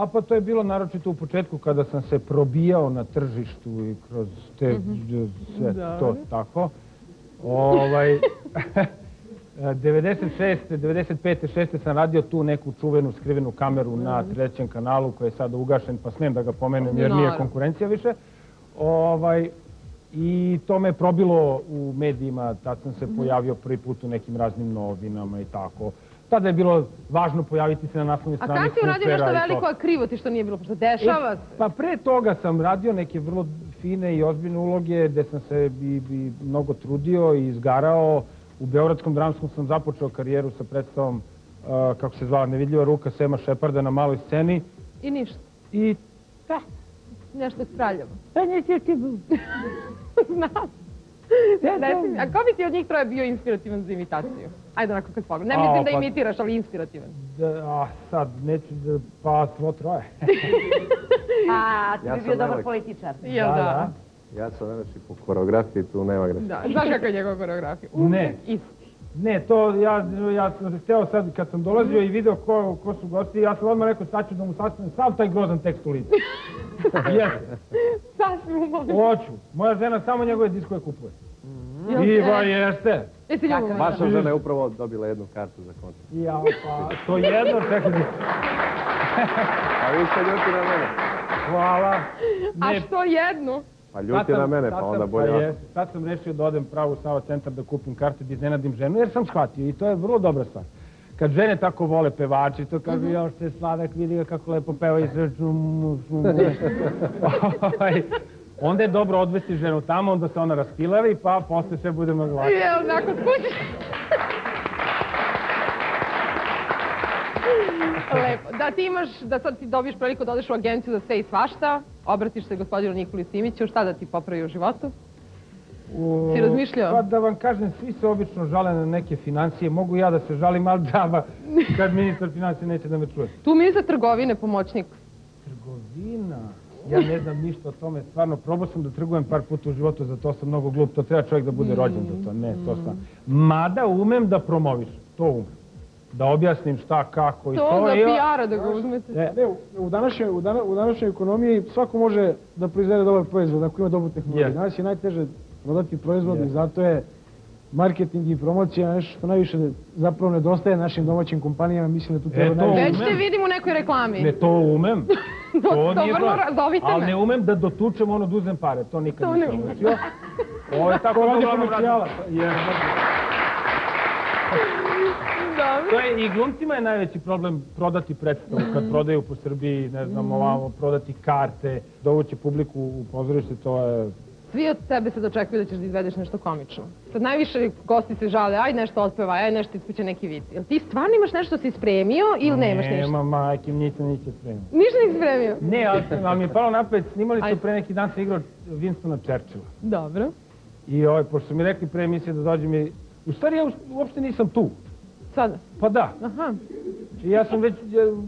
A pa to je bilo naročito u početku kada sam se probijao na tržištu i kroz te sve to tako. Ovaj 96. 95. 6. sam radio tu neku čuvenu skrivenu kameru na trećem kanalu koji je sada ugašen, pa smijem da ga pomenem jer nije konkurencija više. Ovaj, I to me probilo u medijima, tad sam se pojavio prvi put u nekim raznim novinama i tako. Tada je bilo važno pojaviti se na naslovnoj A strani kad si uradio nešto veliko, a krivo ti što nije bilo, pošto dešava E, se? Pa pre toga sam radio neke vrlo fine i ozbiljne uloge gde sam se bi, bi mnogo trudio i izgarao. U Beogradskom dramskom sam započeo karijeru sa predstavom, uh, kako se zvala, Nevidljiva ruka Sema Šeparda na maloj sceni. I ništa. I Nešto spraljamo. Pa neće ti Znam. Reci mi, a ko bi ti od njih troje bio inspirativan za imitaciju? Ajde onako kad pogledam. Ne mislim da pa- imitiraš, ali inspirativan. da, a, sad neću da, pa svo troje. A, ti Ja bi bio dobar političar. Jel da? Ja sam najveći po koreografiji, tu nema greške. Da, znaš kakva je njegova koreografija? Ne. Uvijek isti. Ne, to ja, ja sam hteo sad kad sam dolazio i video ko, ko su gosti, ja sam odmah rekao sad ću da mu sastavim sav taj grozan tekst u lice. Jeste. Hoću. Moja žena samo njegove diskove kupuje. Jel Iva te? jeste. Jesi ljubav? Vaša žena je upravo dobila jednu kartu za koncert. Ja, pa, to jedno, čekaj. A vi se ljuti na mene. Hvala. A Ne, što jednu? Pa sam- na mene, pa onda bolje pa. Sad sam rešio da odem pravo u Sava centar da kupim karte da iznenadim ženu, jer sam shvatio i to je vrlo dobra stvar. Kad žene tako vole pevači, to kažu, Mhm. ja što je sladak, vidi ga kako lepo peva i sve Ovaj, Onda je dobro odvesti ženu tamo, onda se ona raspilavi, pa posle sve bude mnogo lakše. Jel, nakon kuće? Lepo. Da ti imaš, da sad ti dobiješ priliku da odeš u agenciju za sve i svašta, obratiš se gospodinu Nikoli Simiću, šta da ti popravi u životu? Si razmišljao? Pa da vam kažem, svi se obično žale na neke financije, mogu ja da se žalim, ali džaba kad ministar financije neće da me čuje. Tu ministar trgovine, pomoćnik. Trgovina? Ja ne znam ništa o tome, stvarno, probao sam da trgujem par puta u životu, za to sam mnogo glup, to treba čovjek da bude rođen za to, ne, to sam. Mada umem da promovišem, to umem. Da objasnim šta, kako i to. To za PR-a da ga uzmete. E, Ne, u, današnjoj, u, dana, u današnjoj ekonomiji svako može da proizvede dobar proizvod ako ima dobru tehnologiju. Jest. Danas je najteže prodati proizvod i zato je marketing i promocija nešto što najviše zapravo nedostaje našim domaćim kompanijama. Mislim da tu treba E, to najviše... Već te vidim u nekoj reklami. Ne, to umem. To- to vrlo zovite Ali ne umem da dotučem ono da uzem pare, to nikad To ne nisam umem. Ovo je tako To radi uglavnom komercijala. Dobro. To je, i glumcima je najveći problem prodati predstavu, kad prodaju po Srbiji, ne znam, ovamo, prodati karte, dovući publiku u pozorište, to je... Svi od tebe se dočekuju da ćeš da izvedeš nešto komično. Sad najviše gosti se žale, aj nešto otpevaj, aj nešto ispuće neki vic. Jel ti stvarno imaš nešto si spremio ili nemaš ništa? Nema, majke, nisam ništa spremio. Ništa nisi spremio? Ne, ali, ali mi je palo napred, snimali su pre neki dan sam igrao Winstona Churchilla. Dobro. I ovaj, pošto su mi rekli pre emisije da dođem i... U stvari ja uopšte nisam tu. Sada. Pa da, Aha. I ja sam već,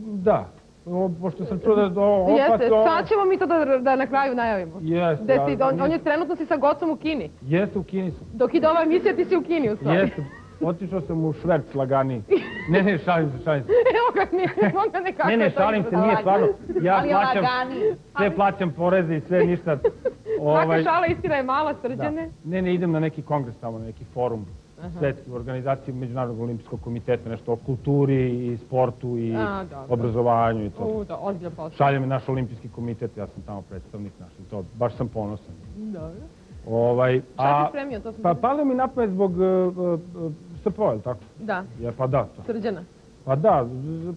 da, o, pošto sam čuo da... O, opa, Jeste, to- sad ćemo mi to da, da na kraju najavimo. Jeste, si, on, on je trenutno si sa Gocom u Kini. Jeste u Kini sam. Dok ide ova emisija ti si u Kini u stvari. Jeste, otišao sam u šverc lagani. Ne, ne, šalim se, šalim se. Evo ga, nije, evo ga nekako. Ne, ne, šalim se, nije stvarno. Ja Ali plaćam, sve plaćam poreze i sve ništa. Svaka šala istina je mala, srđane. Ne, ne, idem na neki kongres tamo, na neki forum Aha. svetske organizacije Međunarodnog olimpijskog komiteta, nešto o kulturi i sportu i A, obrazovanju i to. U, posao. Šalje me naš olimpijski komitet, ja sam tamo predstavnik naš i to, baš sam ponosan. Dobro. Ovaj, Šta si spremio, to Pa palo mi napamet zbog uh, uh, SPO, je li tako? Da, Ja, pa da, to. srđana. Pa da,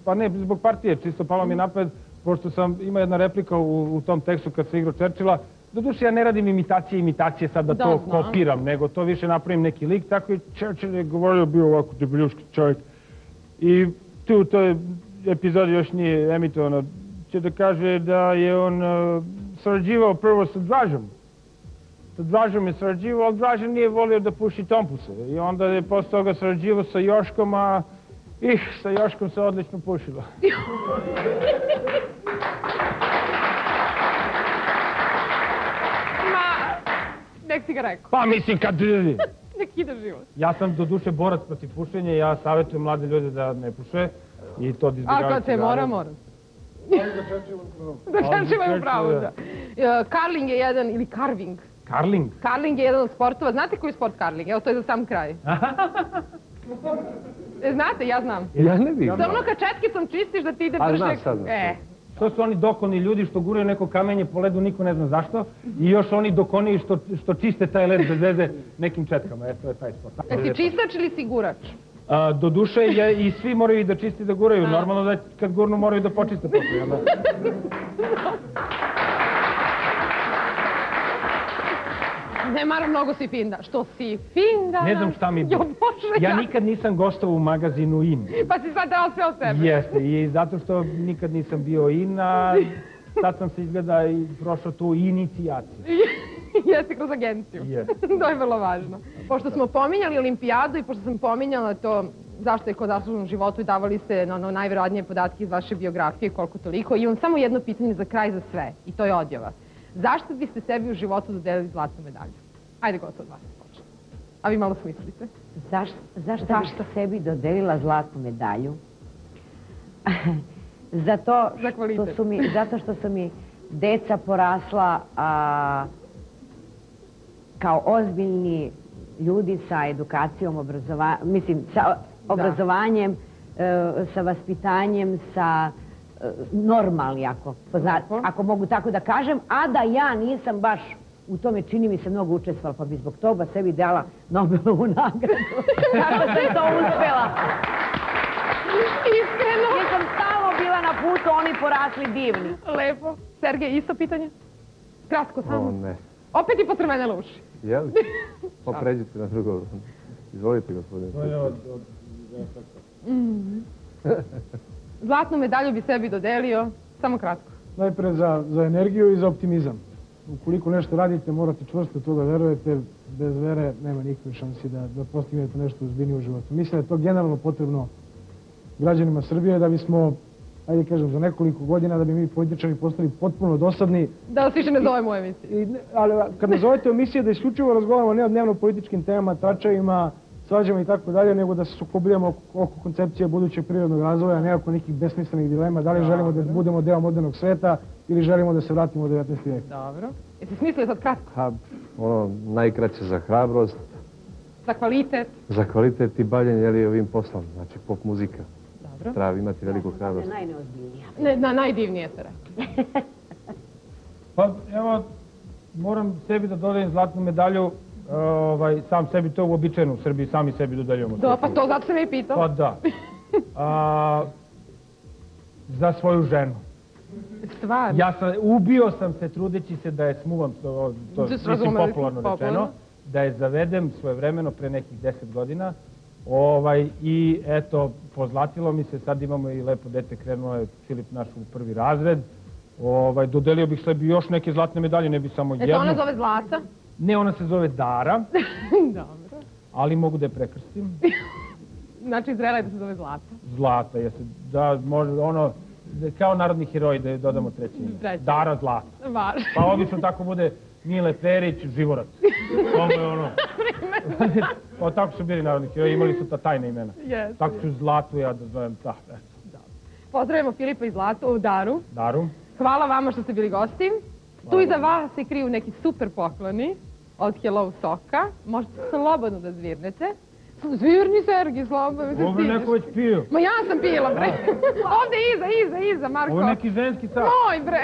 pa ne, zbog partije, čisto palo mi napamet, pošto sam, ima jedna replika u, u tom tekstu kad se igrao Čerčila, Doduše ja ne radim imitacije, imitacije sad da, Da, to znam. kopiram, nego to više napravim neki lik, tako i Churchill je govorio, bio ovako debeljuški čovjek. I tu u toj epizodi još nije emitovano, će da kaže da je on uh, sarađivao prvo sa Dražom. Sa Dražom je sarađivao, ali Dražan nije volio da puši tompuse. I onda je posle toga sarađivao sa Joškom, a ih, sa Joškom se odlično pušilo. nek si ga rekao. Pa mislim kad... Nek ide život. Ja sam do duše borac protiv pušenja i ja savjetujem mlade ljude da ne puše i to da A kad se mora, mora. Da kažem pravo, Churchill, da. E, Karling je jedan, ili carving. Karling? Karling je jedan od sportova. Znate koji je sport karling? Evo, to je za sam kraj. E, znate, ja znam. Ja ne je ono kad četkicom čistiš da ti ide A, brže. znam sad, znam. E, To su oni dokoni ljudi što guraju neko kamenje po ledu, niko ne zna zašto. I još oni dokoni što, što čiste taj led bez veze nekim četkama. E, to je taj sport. jesi čistač ili si gurač? A, do duše je, i svi moraju i da čisti da guraju. Normalno da kad gurnu moraju da počiste posle. onda. Ne mara mnogo si finda. Što si finda? Ne znam šta mi bi. Jo, Bože, Ja nikad nisam gostovao u magazinu IN. Pa si sad dao sve od sebe. Jeste, i zato što nikad nisam bio in, a sad sam se izgleda i prošao tu inicijaciju. Jeste kroz agenciju. Jeste. to je vrlo važno. Pošto smo pominjali olimpijadu i pošto sam pominjala to zašto je kod zaslužnom životu i davali ste na ono najverovatnije podatke iz vaše biografije, koliko toliko. Imam samo jedno pitanje za kraj za sve i to je odjava. Zašto biste sebi u životu dodelili zlatnu medalju? Ajde, gotovo od vas počne. A vi malo smislite. Zaš, zašto, Zašto? bih sebi dodelila zlatnu medalju? zato, Za što su mi, zato što su mi deca porasla a, kao ozbiljni ljudi sa edukacijom, obrazova, mislim, sa obrazovanjem, e, sa vaspitanjem, sa normalni, ako, pozna- ako mogu tako da kažem, a da ja nisam baš u tome čini mi se mnogo učestvala, pa bi zbog toga sebi dala Nobelovu nagradu. Kako sam to uspela? Iskreno. Jer sam stalno bila na putu, oni porasli divni. Lepo. Sergej, isto pitanje? Kratko samo. O, ne. Opet i potrmene uši. Je li? Pa pređite na drugo. Izvolite, gospodine. Mm. Zlatnu medalju bi sebi dodelio, samo kratko. Najpre za, za energiju i za optimizam. Ukoliko nešto radite, morate čvrsto u toga verujete. Bez vere nema nikakve šansi da, da postignete nešto uzbiljnije u životu. Mislim da je to generalno potrebno građanima Srbije da bismo, ajde kažem, za nekoliko godina da bi mi političari postali potpuno dosadni. Da vas više ne zovemo u emisiji. I, ne- ali kad nazovete emisije da isključivo razgovaramo ne o dnevno političkim temama, tračajima, svađama i tako dalje, nego da se sukobljamo oko, koncepcije budućeg prirodnog razvoja, ne oko nekih besmislenih dilema, da li želimo da budemo deo modernog sveta ili želimo da se vratimo u 19. vijek. Dobro. Jesi smislio sad kratko? Ha, ono, najkraće za hrabrost, Za kvalitet? za kvalitet i bavljenje jeli, ovim poslom, znači pop muzika. Dobro. Treba imati veliku hrabrost. Najneozbiljnija. Ne, na, najdivnije rekli. Pa evo, moram sebi da dodajem zlatnu medalju, ovaj, sam sebi to uobičajeno u Srbiji, sami sebi dodaljujemo. Da, pa to zato sam i pitao. Pa da. A, za svoju ženu. Stvarno? Ja sam, ubio sam se trudeći se da je smuvam, to, to mislim popularno popularno. rečeno, da je zavedem svoje vremeno pre nekih deset godina. Ovaj, I eto, pozlatilo mi se, sad imamo i lepo dete, krenuo je Filip naš u prvi razred. Ovaj, dodelio bih sebi još neke zlatne medalje, ne bi samo E jednu. to ona zove Zlata? Ne, ona se zove Dara, Dobro. ali mogu da je prekrstim. Znači, zrela je da se zove Zlata. Zlata, jeste, da, može, ono, kao narodni heroj da je dodamo treće ime. Dara Zlata. Važno. Pa obično tako bude Mile Perić, Živorac. Mu je ono. pa tako su bili narodni heroji, imali su ta tajna imena. Jeste. Tako ću Zlatu ja da zovem, da, eto, Pozdravimo Filipa i Zlatu, Daru. Daru. Hvala vama što ste bili gosti. Tu iza vas se kriju neki super pokloni od Hello Soka. Možete slobodno da zvirnete. Zvirni Sergi, slobodno. Ovo je neko već pio. Ma ja sam pila, bre. Ovde iza, iza, iza, Marko. Ovo je neki ženski sat. Moj, bre.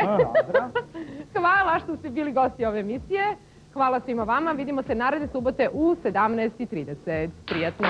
Hvala što ste bili gosti ove emisije. Hvala svima vama. Vidimo se naredne subote u 17.30. Prijatno.